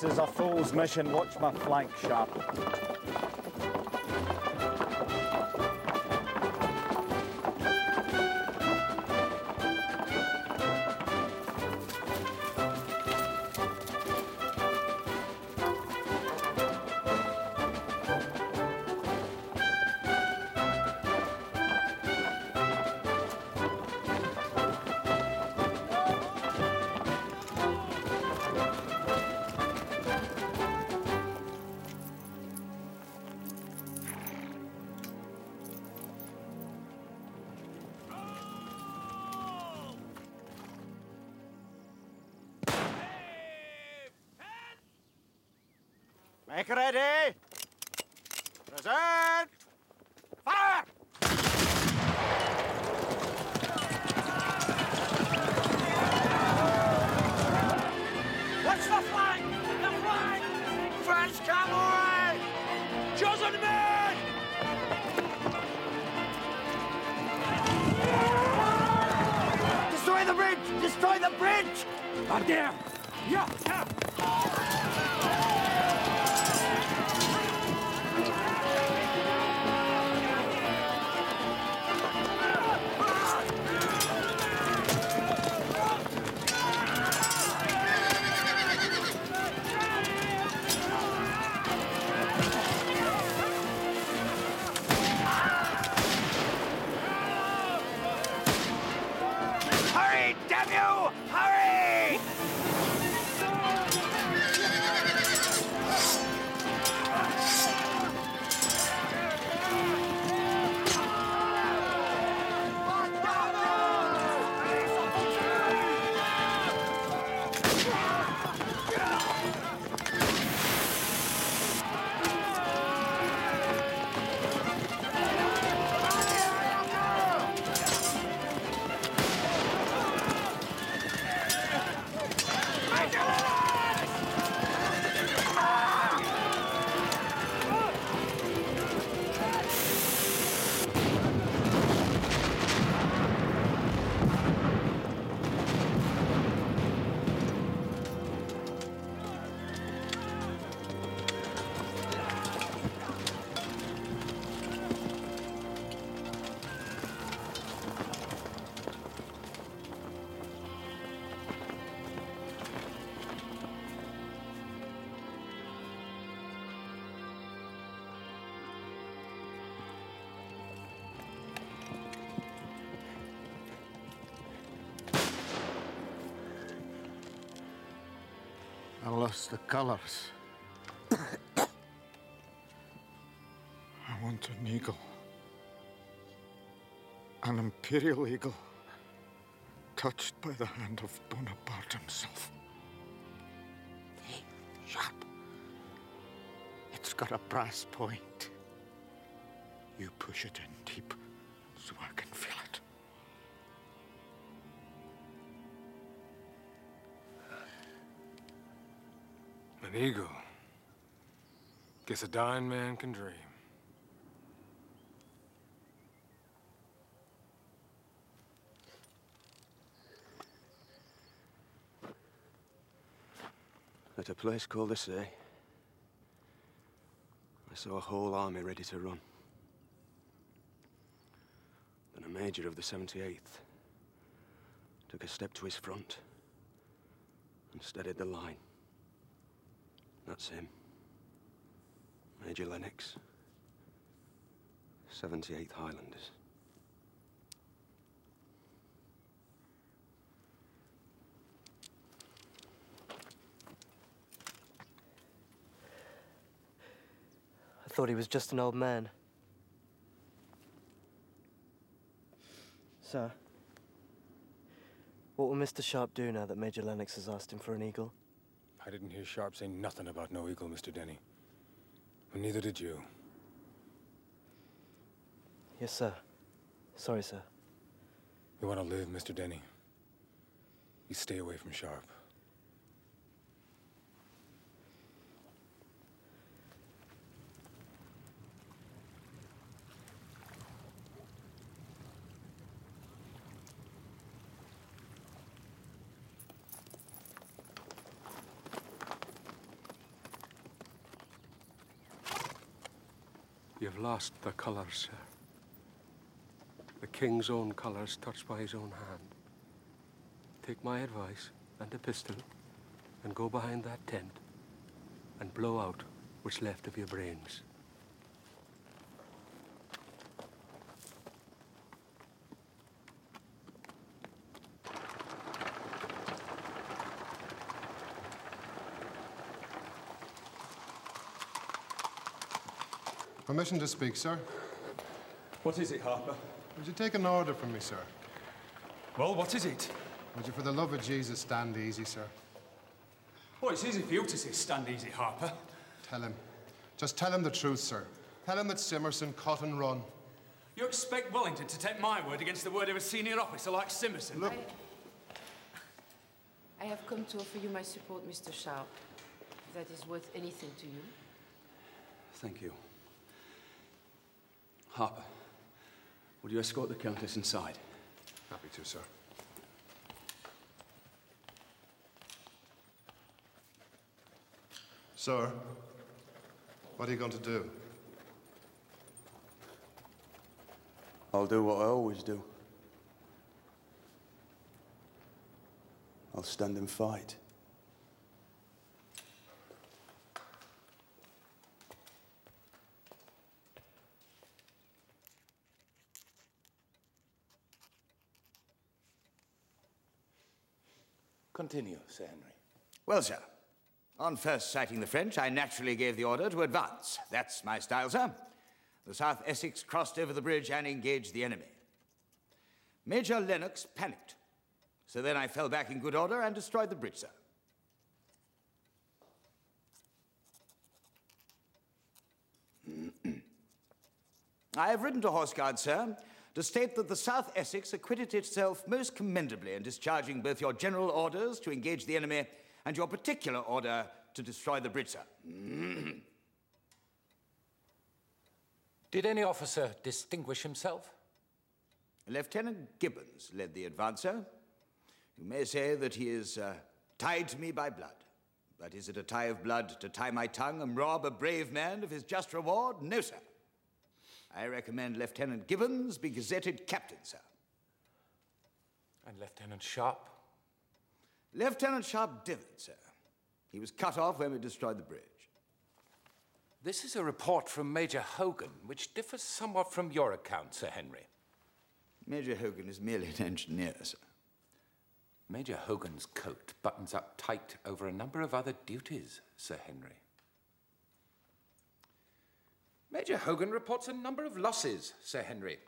This is a fool's mission. Watch my flank Sharpe. I lost the colors. I want an eagle. An imperial eagle, touched by the hand of Bonaparte himself. Hey, Sharpe. It's got a brass point. You push it in deep An eagle. Guess a dying man can dream. At a place called Assaye, I saw a whole army ready to run. Then a major of the 78th took a step to his front and steadied the line. That's him. Major Lennox. 78th Highlanders. I thought he was just an old man. Sir, what will Mr. Sharpe do now that Major Lennox has asked him for an eagle? I didn't hear Sharpe say nothing about no eagle, Mr. Denny. And neither did you. Yes, sir. Sorry, sir. You want to live, Mr. Denny? You stay away from Sharpe. You've lost the colours, sir. The king's own colours touched by his own hand. Take my advice and a pistol and go behind that tent and blow out what's left of your brains. Permission to speak, sir. What is it, Harper? Would you take an order from me, sir? Well, what is it? Would you, for the love of Jesus, stand easy, sir? Well, it's easy for you to say stand easy, Harper. Tell him. Just tell him the truth, sir. Tell him that Simmerson cut and run. You expect Wellington to take my word against the word of a senior officer like Simmerson? Look, I have come to offer you my support, Mr. Sharpe. If that is worth anything to you. Thank you. Harper, will you escort the Countess inside? Happy to, sir. Sir, what are you going to do? I'll do what I always do. I'll stand and fight. Continue, Sir Henry. Well, sir, on first sighting the French, I naturally gave the order to advance. That's my style, sir. The South Essex crossed over the bridge and engaged the enemy. Major Lennox panicked. So then I fell back in good order and destroyed the bridge, sir. (clears throat) I have written to Horse Guard, sir, to state that the South Essex acquitted itself most commendably in discharging both your general orders to engage the enemy and your particular order to destroy the bridge, sir. (clears throat) Did any officer distinguish himself? Lieutenant Gibbons led the advance, sir. You may say that he is uh, tied to me by blood. But is it a tie of blood to tie my tongue and rob a brave man of his just reward? No, sir. I recommend Lieutenant Gibbons be gazetted captain, sir. And Lieutenant Sharpe? Lieutenant Sharpe dithered, sir. He was cut off when we destroyed the bridge. This is a report from Major Hogan, which differs somewhat from your account, Sir Henry. Major Hogan is merely an engineer, sir. Major Hogan's coat buttons up tight over a number of other duties, Sir Henry. Major Hogan reports a number of losses, Sir Henry.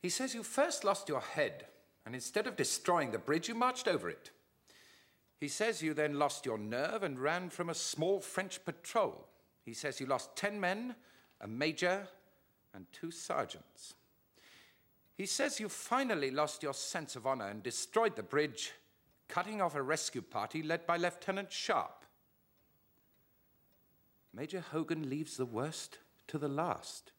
He says you first lost your head, and instead of destroying the bridge, you marched over it. He says you then lost your nerve and ran from a small French patrol. He says you lost 10 men, a major, and two sergeants. He says you finally lost your sense of honor and destroyed the bridge, cutting off a rescue party led by Lieutenant Sharpe. Major Hogan leaves the worst to the last.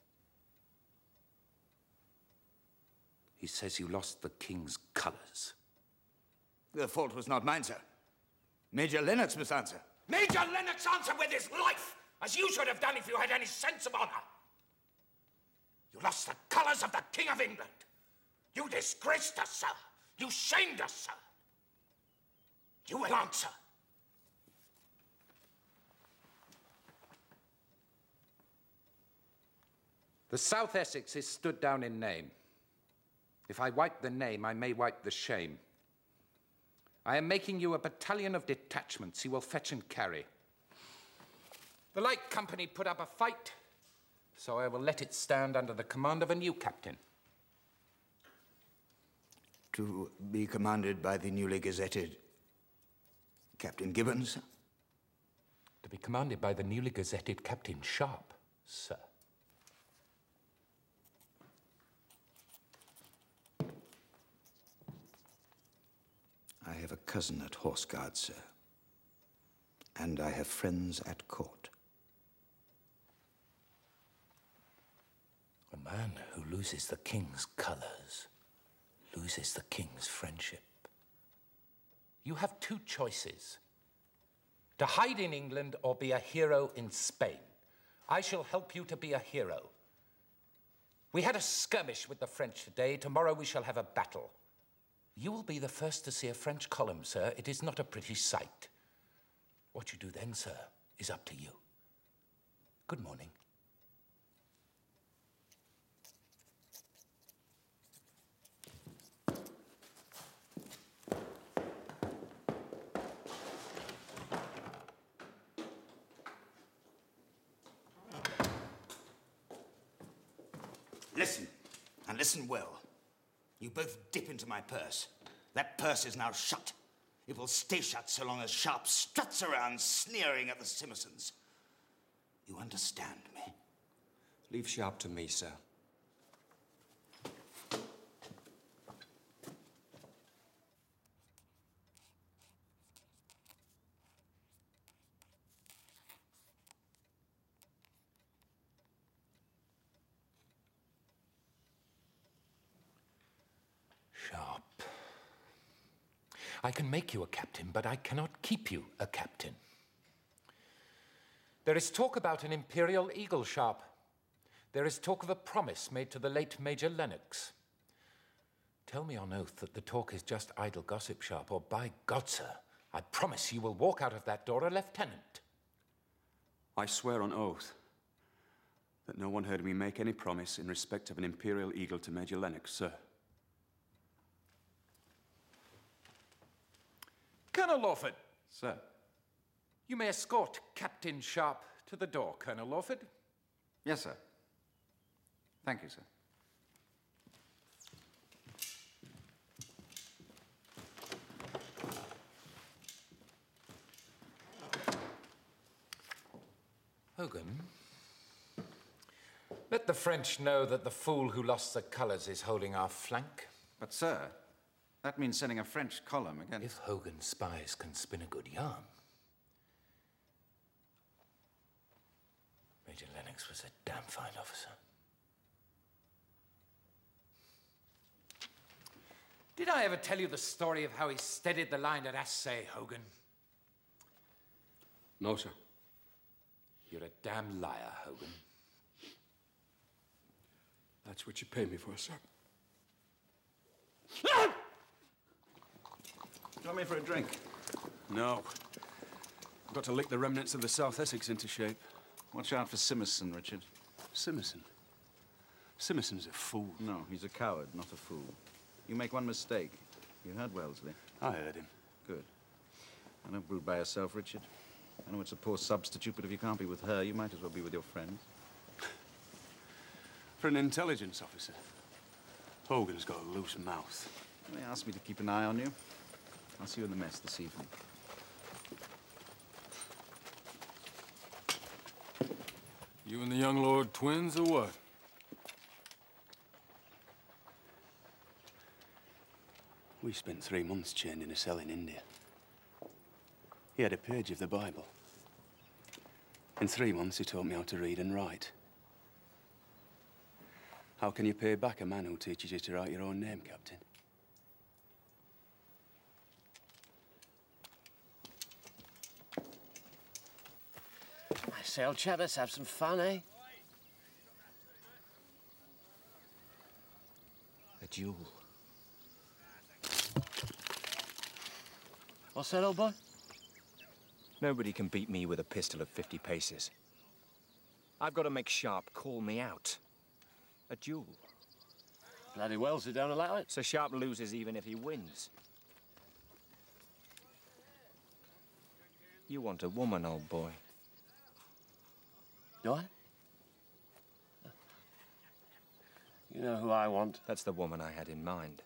He says you lost the king's colors. The fault was not mine, sir. Major Lennox must answer. Major Lennox answer with his life, as you should have done if you had any sense of honor. You lost the colors of the King of England. You disgraced us, sir. You shamed us, sir. You will answer. The South Essex is stood down in name. If I wipe the name, I may wipe the shame. I am making you a battalion of detachments you will fetch and carry. The Light Company put up a fight, so I will let it stand under the command of a new captain. To be commanded by the newly gazetted Captain Gibbons? To be commanded by the newly gazetted Captain Sharpe, sir. I have a cousin at Horse Guard, sir. And I have friends at court. A man who loses the king's colors loses the king's friendship. You have two choices to hide in England or be a hero in Spain. I shall help you to be a hero. We had a skirmish with the French today. Tomorrow we shall have a battle. You will be the first to see a French column, sir. It is not a pretty sight. What you do then, sir, is up to you. Good morning. Listen, and listen well. You both dip into my purse. That purse is now shut. It will stay shut so long as Sharpe struts around sneering at the Simmersons. You understand me? Leave Sharpe to me, sir. Sharpe. I can make you a captain, but I cannot keep you a captain. There is talk about an Imperial Eagle, Sharpe. There is talk of a promise made to the late Major Lennox. Tell me on oath that the talk is just idle gossip, Sharpe, or by God, sir, I promise you will walk out of that door a lieutenant. I swear on oath that no one heard me make any promise in respect of an Imperial Eagle to Major Lennox, sir. Colonel Lawford. Sir. You may escort Captain Sharpe to the door, Colonel Lawford. Yes, sir. Thank you, sir. Hogan, let the French know that the fool who lost the colours is holding our flank. But, sir, that means sending a French column against. If Hogan's spies can spin a good yarn. Major Lennox was a damn fine officer. Did I ever tell you the story of how he steadied the line at Assaye, Hogan? No, sir. You're a damn liar, Hogan. That's what you pay me for, sir. Ah! You me for a drink? No. I've got to lick the remnants of the South Essex into shape. Watch out for Simmerson, Richard. Simmerson? Simmerson's a fool. No, he's a coward, not a fool. You make one mistake. You heard Wellesley. I heard him. Good. I don't brood by yourself, Richard. I know it's a poor substitute, but if you can't be with her, you might as well be with your friends. For an intelligence officer, Hogan's got a loose mouth. They asked me to keep an eye on you. I'll see you in the mess this evening. You and the young lord twins or what? We spent three months chained in a cell in India. He had a page of the Bible. In three months, he taught me how to read and write. How can you pay back a man who teaches you to write your own name, Captain? Say, old chap, let's have some fun, eh? A duel. What's that, old boy? Nobody can beat me with a pistol of 50 paces. I've got to make Sharpe call me out. A duel. Bloody Wellesley don't allow it. So Sharpe loses even if he wins. You want a woman, old boy. Do I? You know who I want? That's the woman I had in mind.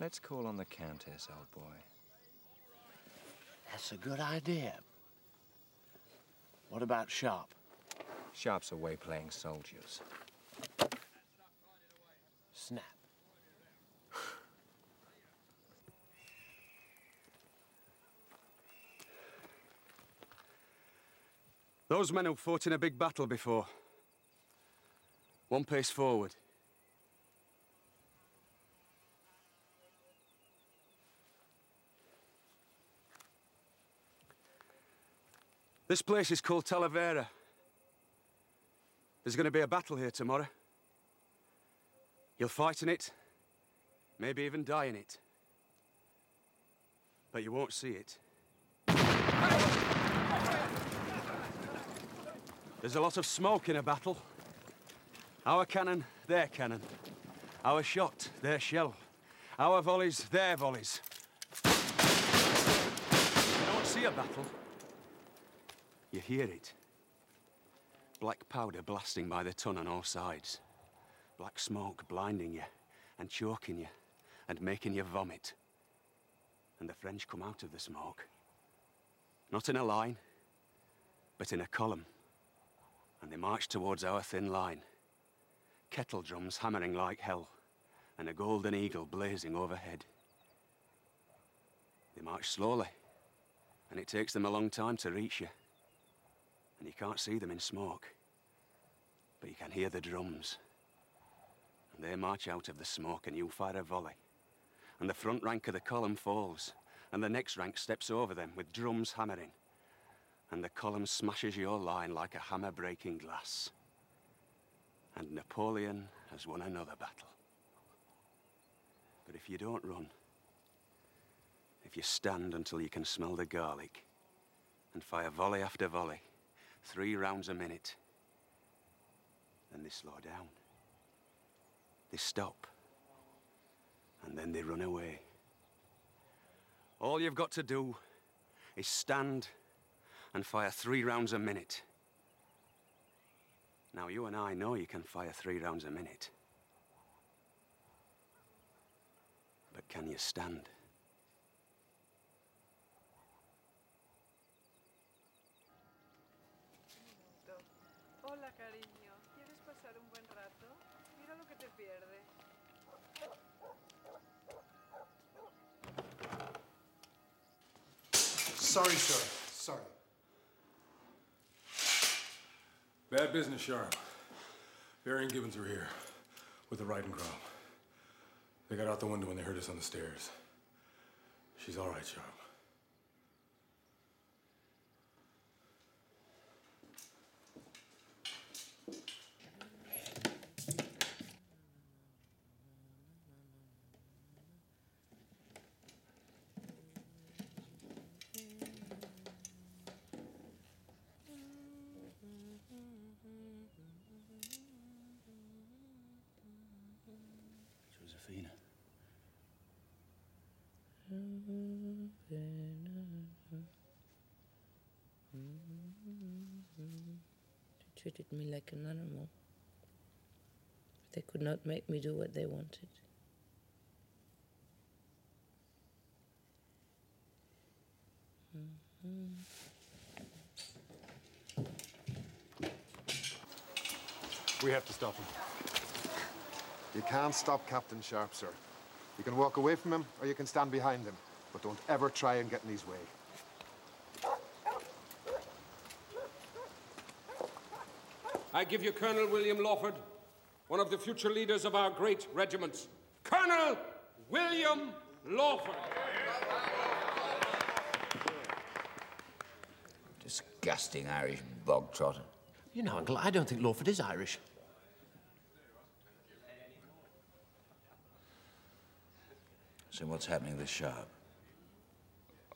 Let's call on the Countess, old boy. That's a good idea. What about Sharpe? Sharpe's away playing soldiers. Snap. Those men who fought in a big battle before. One pace forward. This place is called Talavera. There's going to be a battle here tomorrow. You'll fight in it, maybe even die in it. But you won't see it. There's a lot of smoke in a battle. Our cannon, their cannon. Our shot, their shell. Our volleys, their volleys. You don't see a battle. You hear it. Black powder blasting by the ton on all sides. Black smoke blinding you and choking you and making you vomit. And the French come out of the smoke. Not in a line, but in a column. And they march towards our thin line. Kettle drums hammering like hell, and a golden eagle blazing overhead. They march slowly, and it takes them a long time to reach you. And you can't see them in smoke, but you can hear the drums. And they march out of the smoke, and you fire a volley. And the front rank of the column falls, and the next rank steps over them with drums hammering. And the column smashes your line like a hammer breaking glass. And Napoleon has won another battle. But if you don't run, if you stand until you can smell the garlic, and fire volley after volley, three rounds a minute, then they slow down. They stop. And then they run away. All you've got to do is stand and fire three rounds a minute. Now, you and I know you can fire three rounds a minute. But can you stand? Hola, cariño. ¿Quieres pasar un buen rato? Mira lo que te pierdes. Sorry, sir. Sorry. Bad business, Sharpe. Berry and Gibbons are here with the riding crowd. They got out the window when they heard us on the stairs. She's all right, Sharpe. Josephina. They treated me like an animal. They could not make me do what they wanted. Mm-hmm. We have to stop him. You can't stop Captain Sharpe, sir. You can walk away from him or you can stand behind him. But don't ever try and get in his way. I give you Colonel William Lawford, one of the future leaders of our great regiments. Colonel William Lawford. Disgusting Irish bog trotter. You know, Uncle, I don't think Lawford is Irish. So what's happening with Sharpe?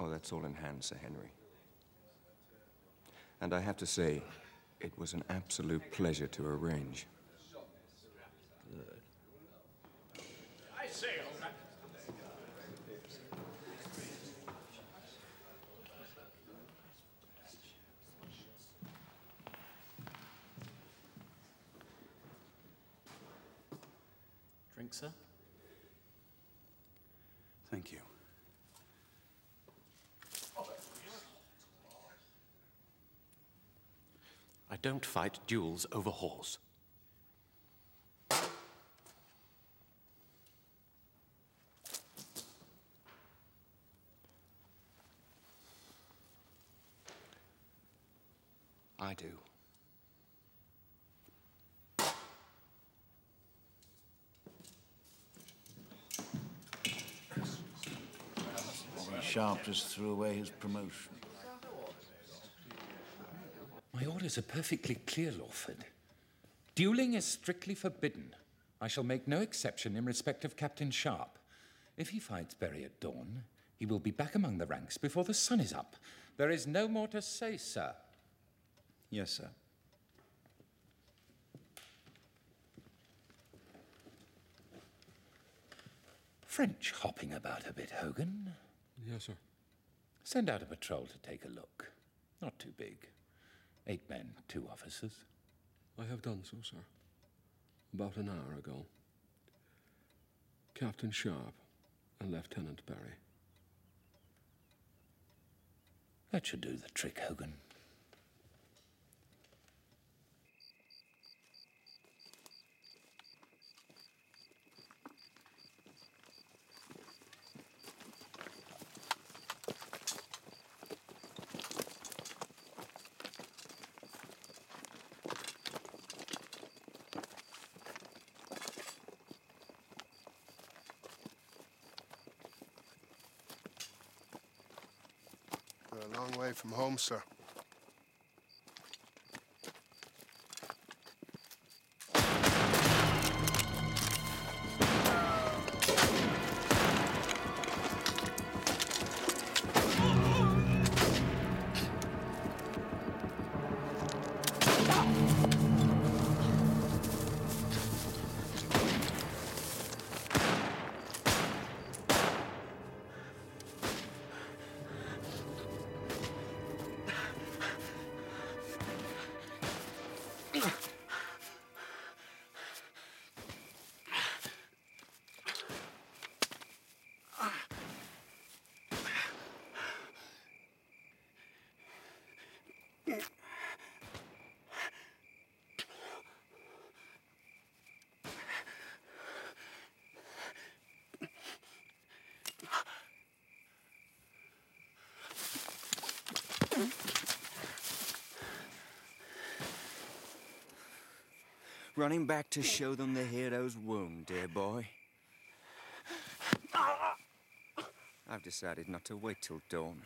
Oh, that's all in hand, Sir Henry. And I have to say, it was an absolute pleasure to arrange. Drink, sir? Thank you. I don't fight duels over horse. I do. Sharpe just threw away his promotion. My orders are perfectly clear, Lawford. Dueling is strictly forbidden. I shall make no exception in respect of Captain Sharpe. If he fights Berry at dawn, he will be back among the ranks before the sun is up. There is no more to say, sir. Yes, sir. French hopping about a bit, Hogan. Yes, sir. Send out a patrol to take a look. Not too big. Eight men, two officers. I have done so, sir. About an hour ago. Captain Sharpe and Lieutenant Berry. That should do the trick, Hogan. We're a long way from home, sir. Running back to show them the hero's wound, dear boy. I've decided not to wait till dawn.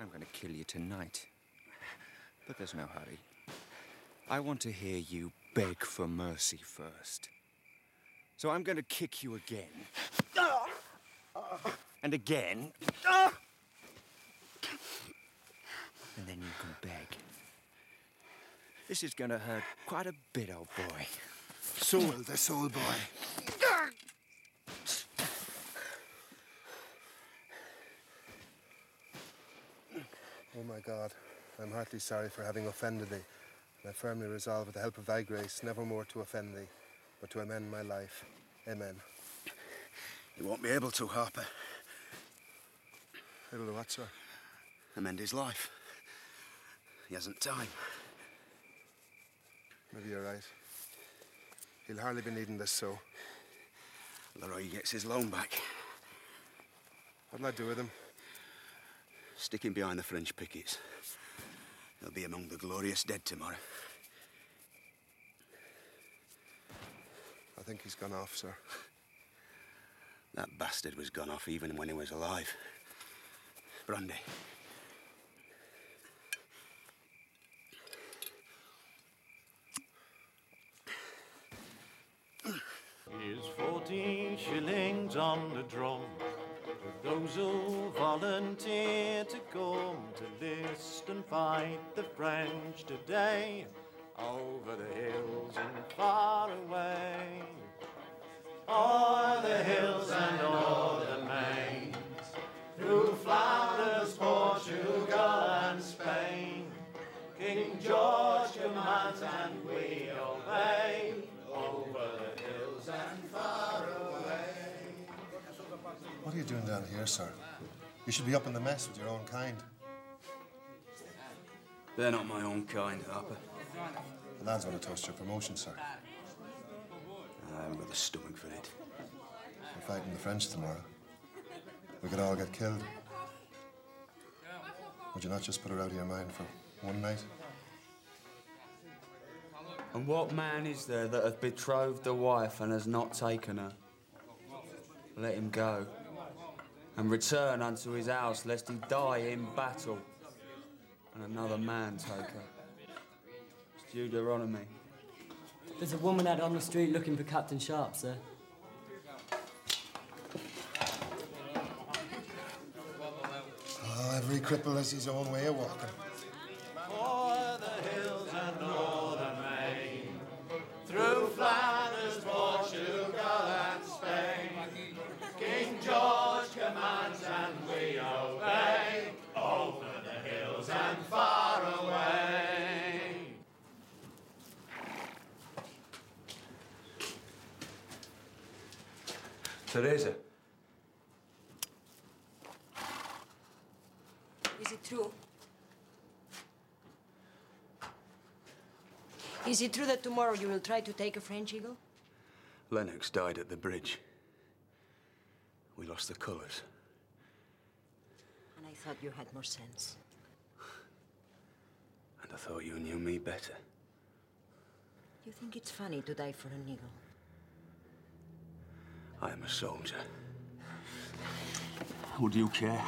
I'm going to kill you tonight. But there's no hurry. I want to hear you beg for mercy first. So I'm going to kick you again. And again. And then you can beg. This is going to hurt quite a bit, old boy. So will this old boy. Oh my God, I'm heartily sorry for having offended thee, and I firmly resolve with the help of thy grace never more to offend thee, but to amend my life. Amen. You won't be able to, Harper. Able to what, sir? Amend his life. He hasn't time. Maybe you're right. He'll hardly be needing this so. Leroy gets his loan back. What'll I do with him? Stick him behind the French pickets. He'll be among the glorious dead tomorrow. I think he's gone off, sir. That bastard was gone off even when he was alive. Brandy. Here's 14 shillings on the drum for those who volunteer to come to list and fight the French today over the hills and far away. O'er the hills and o'er the mains, through Flanders, Portugal, and Spain. King George commands and we obey What are you doing down here, sir? You should be up in the mess with your own kind. They're not my own kind, Harper. The lads want to toast your promotion, sir. I haven't got the stomach for it. We're fighting the French tomorrow. We could all get killed. Would you not just put it out of your mind for one night? And what man is there that hath betrothed a wife and has not taken her? Let him go, and return unto his house, lest he die in battle, and another man take her. It's Deuteronomy. There's a woman out on the street looking for Captain Sharpe, sir. Oh, every cripple has his own way of walking. Teresa. Is it true? Is it true that tomorrow you will try to take a French eagle? Lennox died at the bridge. We lost the colours. And I thought you had more sense. And I thought you knew me better. You think it's funny to die for an eagle? I am a soldier. Would you care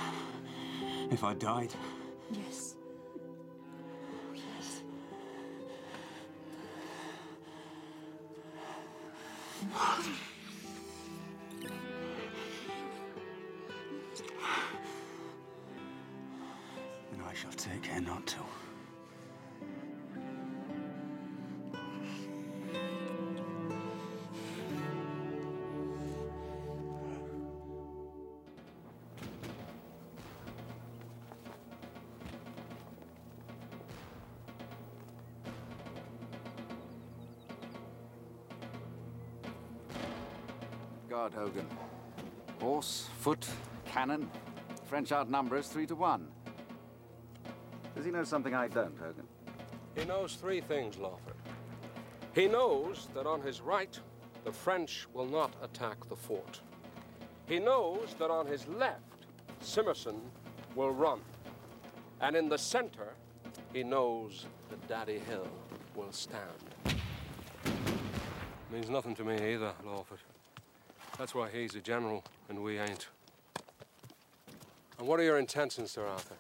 if I died? Yes. Oh, yes. And I shall take care not to. Guard Hogan. Horse, foot, cannon. French outnumber us three to one. Does he know something I don't, Hogan? He knows three things, Lawford. He knows that on his right, the French will not attack the fort. He knows that on his left, Simmerson will run. And in the center, he knows that Daddy Hill will stand. Means nothing to me either, Lawford. That's why he's a general and we ain't. And what are your intentions, Sir Arthur?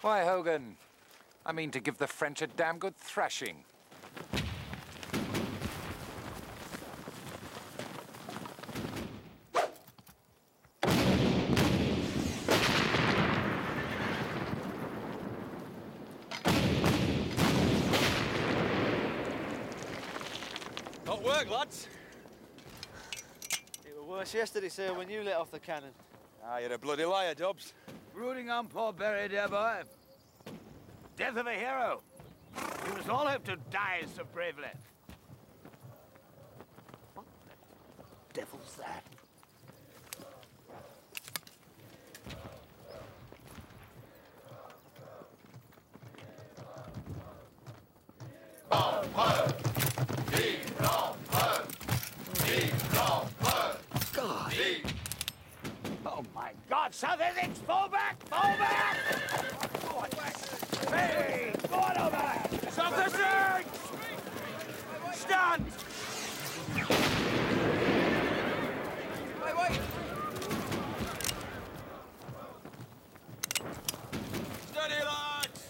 Why, Hogan, I mean to give the French a damn good thrashing. Not work, lads. It was worse yesterday, sir, when you let off the cannon. Ah, you're a bloody liar, Dobbs. Rooting on poor Berry, dear boy. Death of a hero. We must all hope to die so bravely. What the devil's that? God. God, Southern's fall back! Fall back! Hey, go on over! Southern! Stand! Wait, wait! Steady, lads!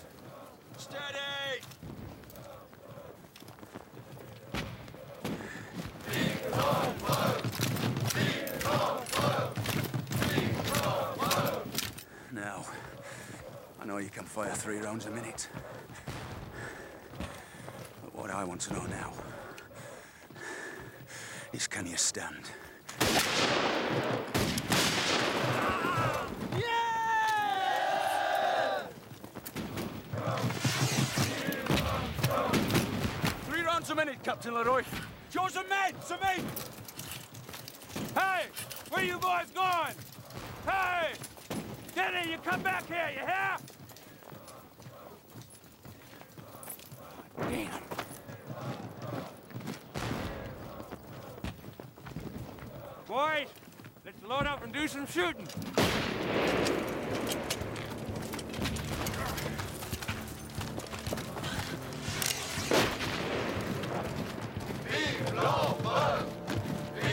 Steady! Now, I know you can fire three rounds a minute. But what I want to know now is can you stand? Three rounds a minute, Captain Leroy. Show some men, some men! Hey, where you boys going? Hey! Denny, you come back here, you hear? Damn. Boys, let's load up and do some shooting.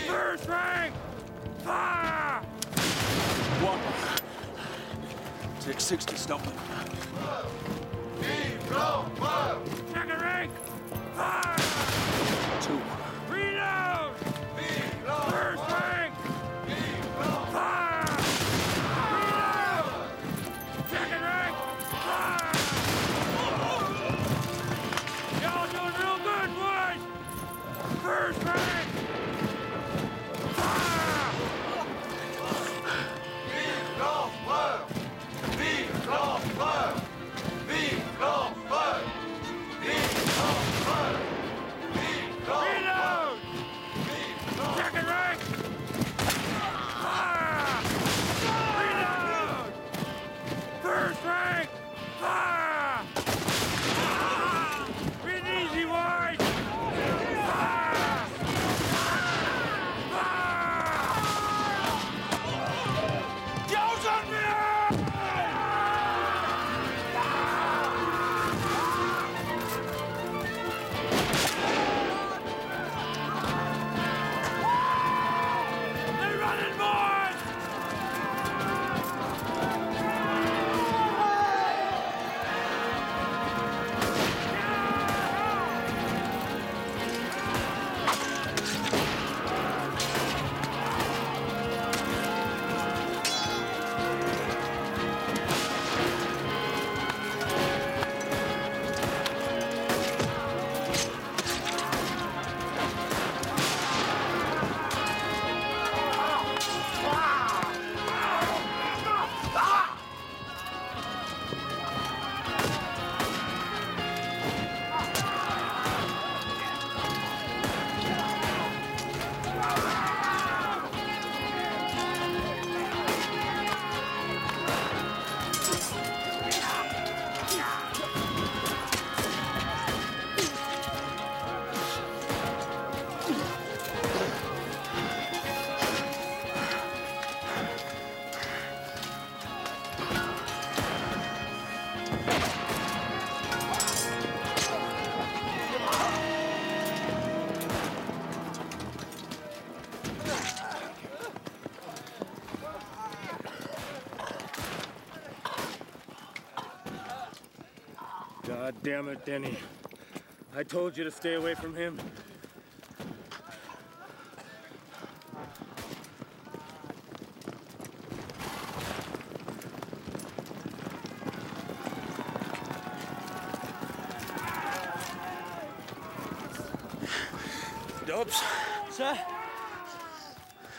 First rank! Fire! One. Take 60, stop them. Second rank! Fire! Damn it, Denny. I told you to stay away from him. Dobbs, Sir?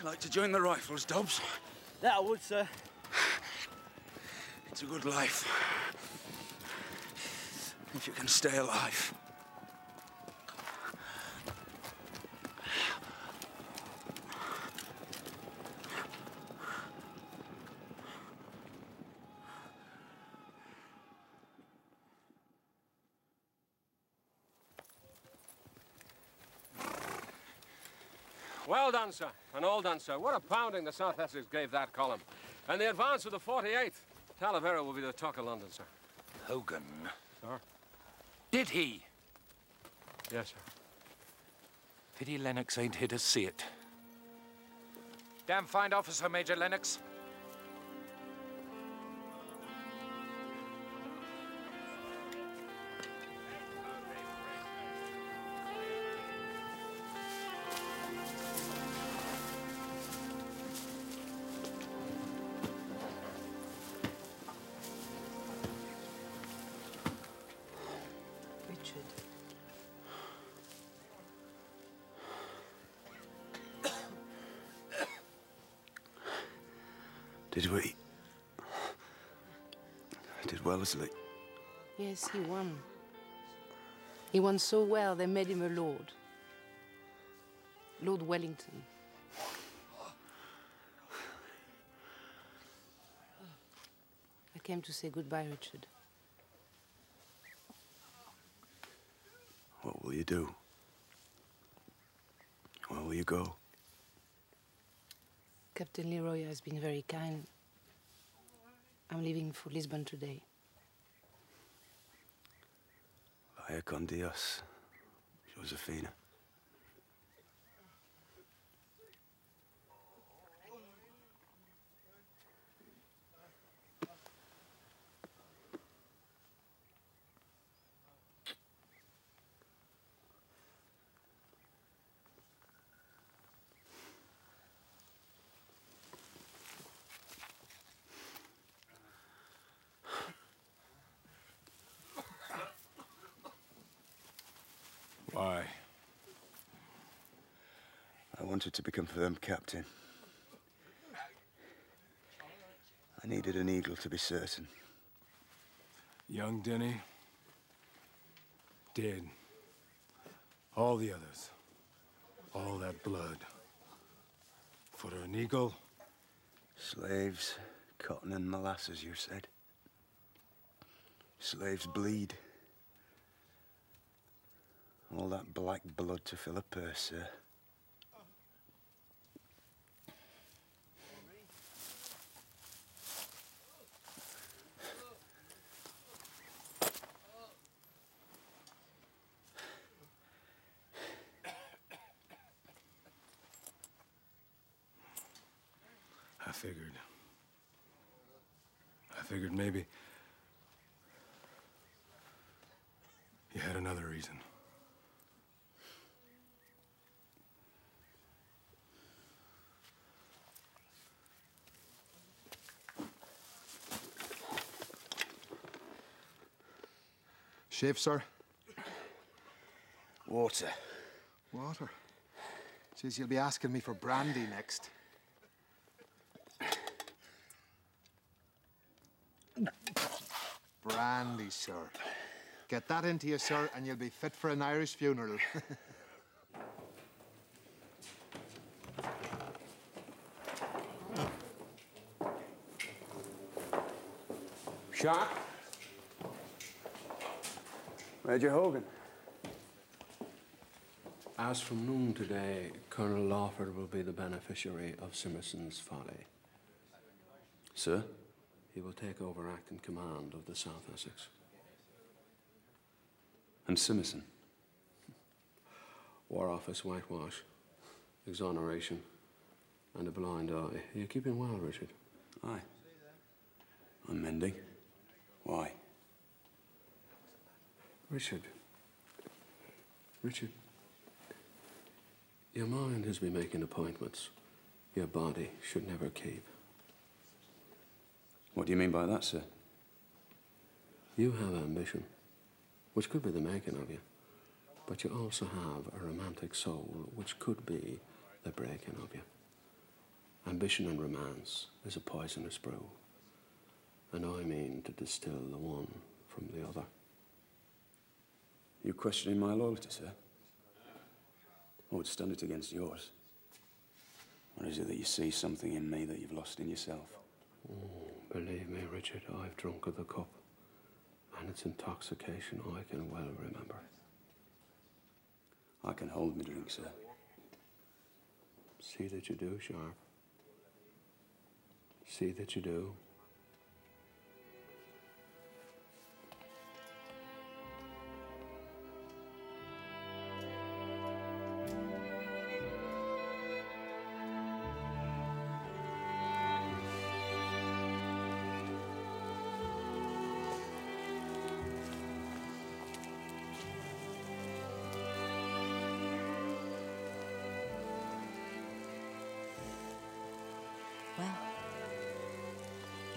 like to join the Rifles, Dobbs? That I would, sir. It's a good life. If you can stay alive. Well done, sir. And all done, sir. What a pounding the South Essex gave that column. And the advance of the 48th. Talavera will be the talk of London, sir. Hogan. Did he? Yes, sir. Pity Lennox ain't here to see it. Damn fine officer, Major Lennox. Yes, he won. He won so well they made him a lord. Lord Wellington. I came to say goodbye, Richard. What will you do? Where will you go? Captain Leroy has been very kind. I'm leaving for Lisbon today. Vaya con Dios, Josefina. Why? I wanted to be confirmed captain. I needed an eagle to be certain. Young Denny? Dead. All the others. All that blood. For an eagle? Slaves, cotton and molasses, you said. Slaves bleed. All that black blood to fill a purse, sir. I figured. I figured maybe. You had another reason. Shave, sir? Water. Water? Says you'll be asking me for brandy next. Brandy, sir. Get that into you, sir, and you'll be fit for an Irish funeral. (laughs) Shot? Major Hogan. As from noon today, Colonel Lawford will be the beneficiary of Simmerson's folly. Sir? He will take over acting command of the South Essex. And Simerson? War Office whitewash, exoneration, and a blind eye. You're keeping well, Richard. Aye. I'm mending. Why? Richard. Richard. Your mind has been making appointments. Your body should never keep. What do you mean by that, sir? You have ambition, which could be the making of you. But you also have a romantic soul, which could be the breaking of you. Ambition and romance is a poisonous brew. And I mean to distill the one from the other. You questioning my loyalty, sir? I would stand it against yours. Or is it that you see something in me that you've lost in yourself? Oh, believe me, Richard, I've drunk of the cup. And its intoxication I can well remember. I can hold my drink, sir. See that you do, Sharpe. See that you do.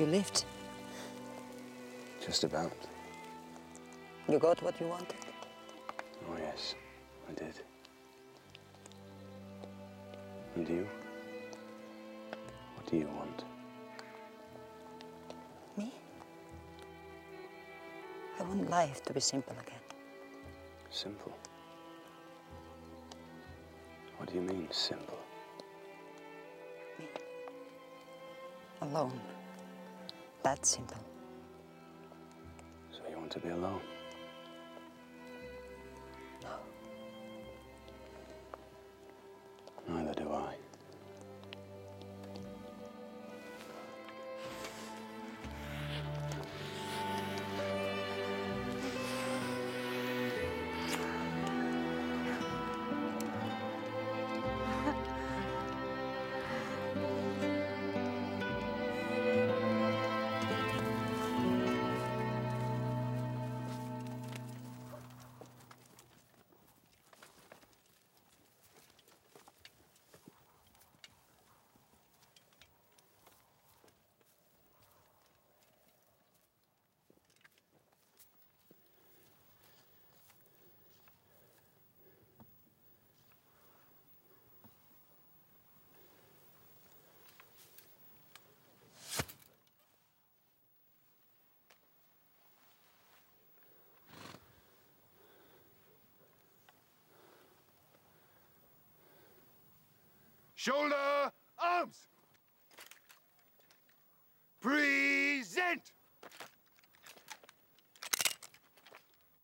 You lived. Just about. You got what you wanted. Oh, yes, I did. And you? What do you want? Me? I want life to be simple again. Simple. What do you mean, simple? Alone. That's simple. So you want to be alone? Shoulder, arms. Present.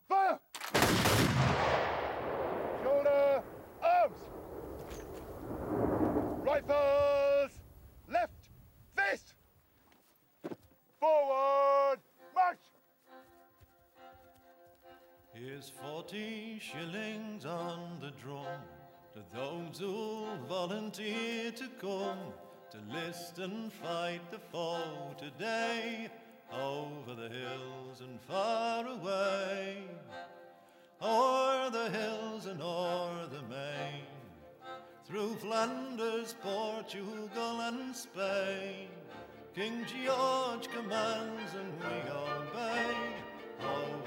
Fire. Shoulder, arms. Rifles, left, face. Forward, march. Here's forty shillings on the drum to those who volunteer to come to list and fight the foe today over the hills and far away, o'er the hills and o'er the main, through Flanders, Portugal, and Spain. King George commands and we obey the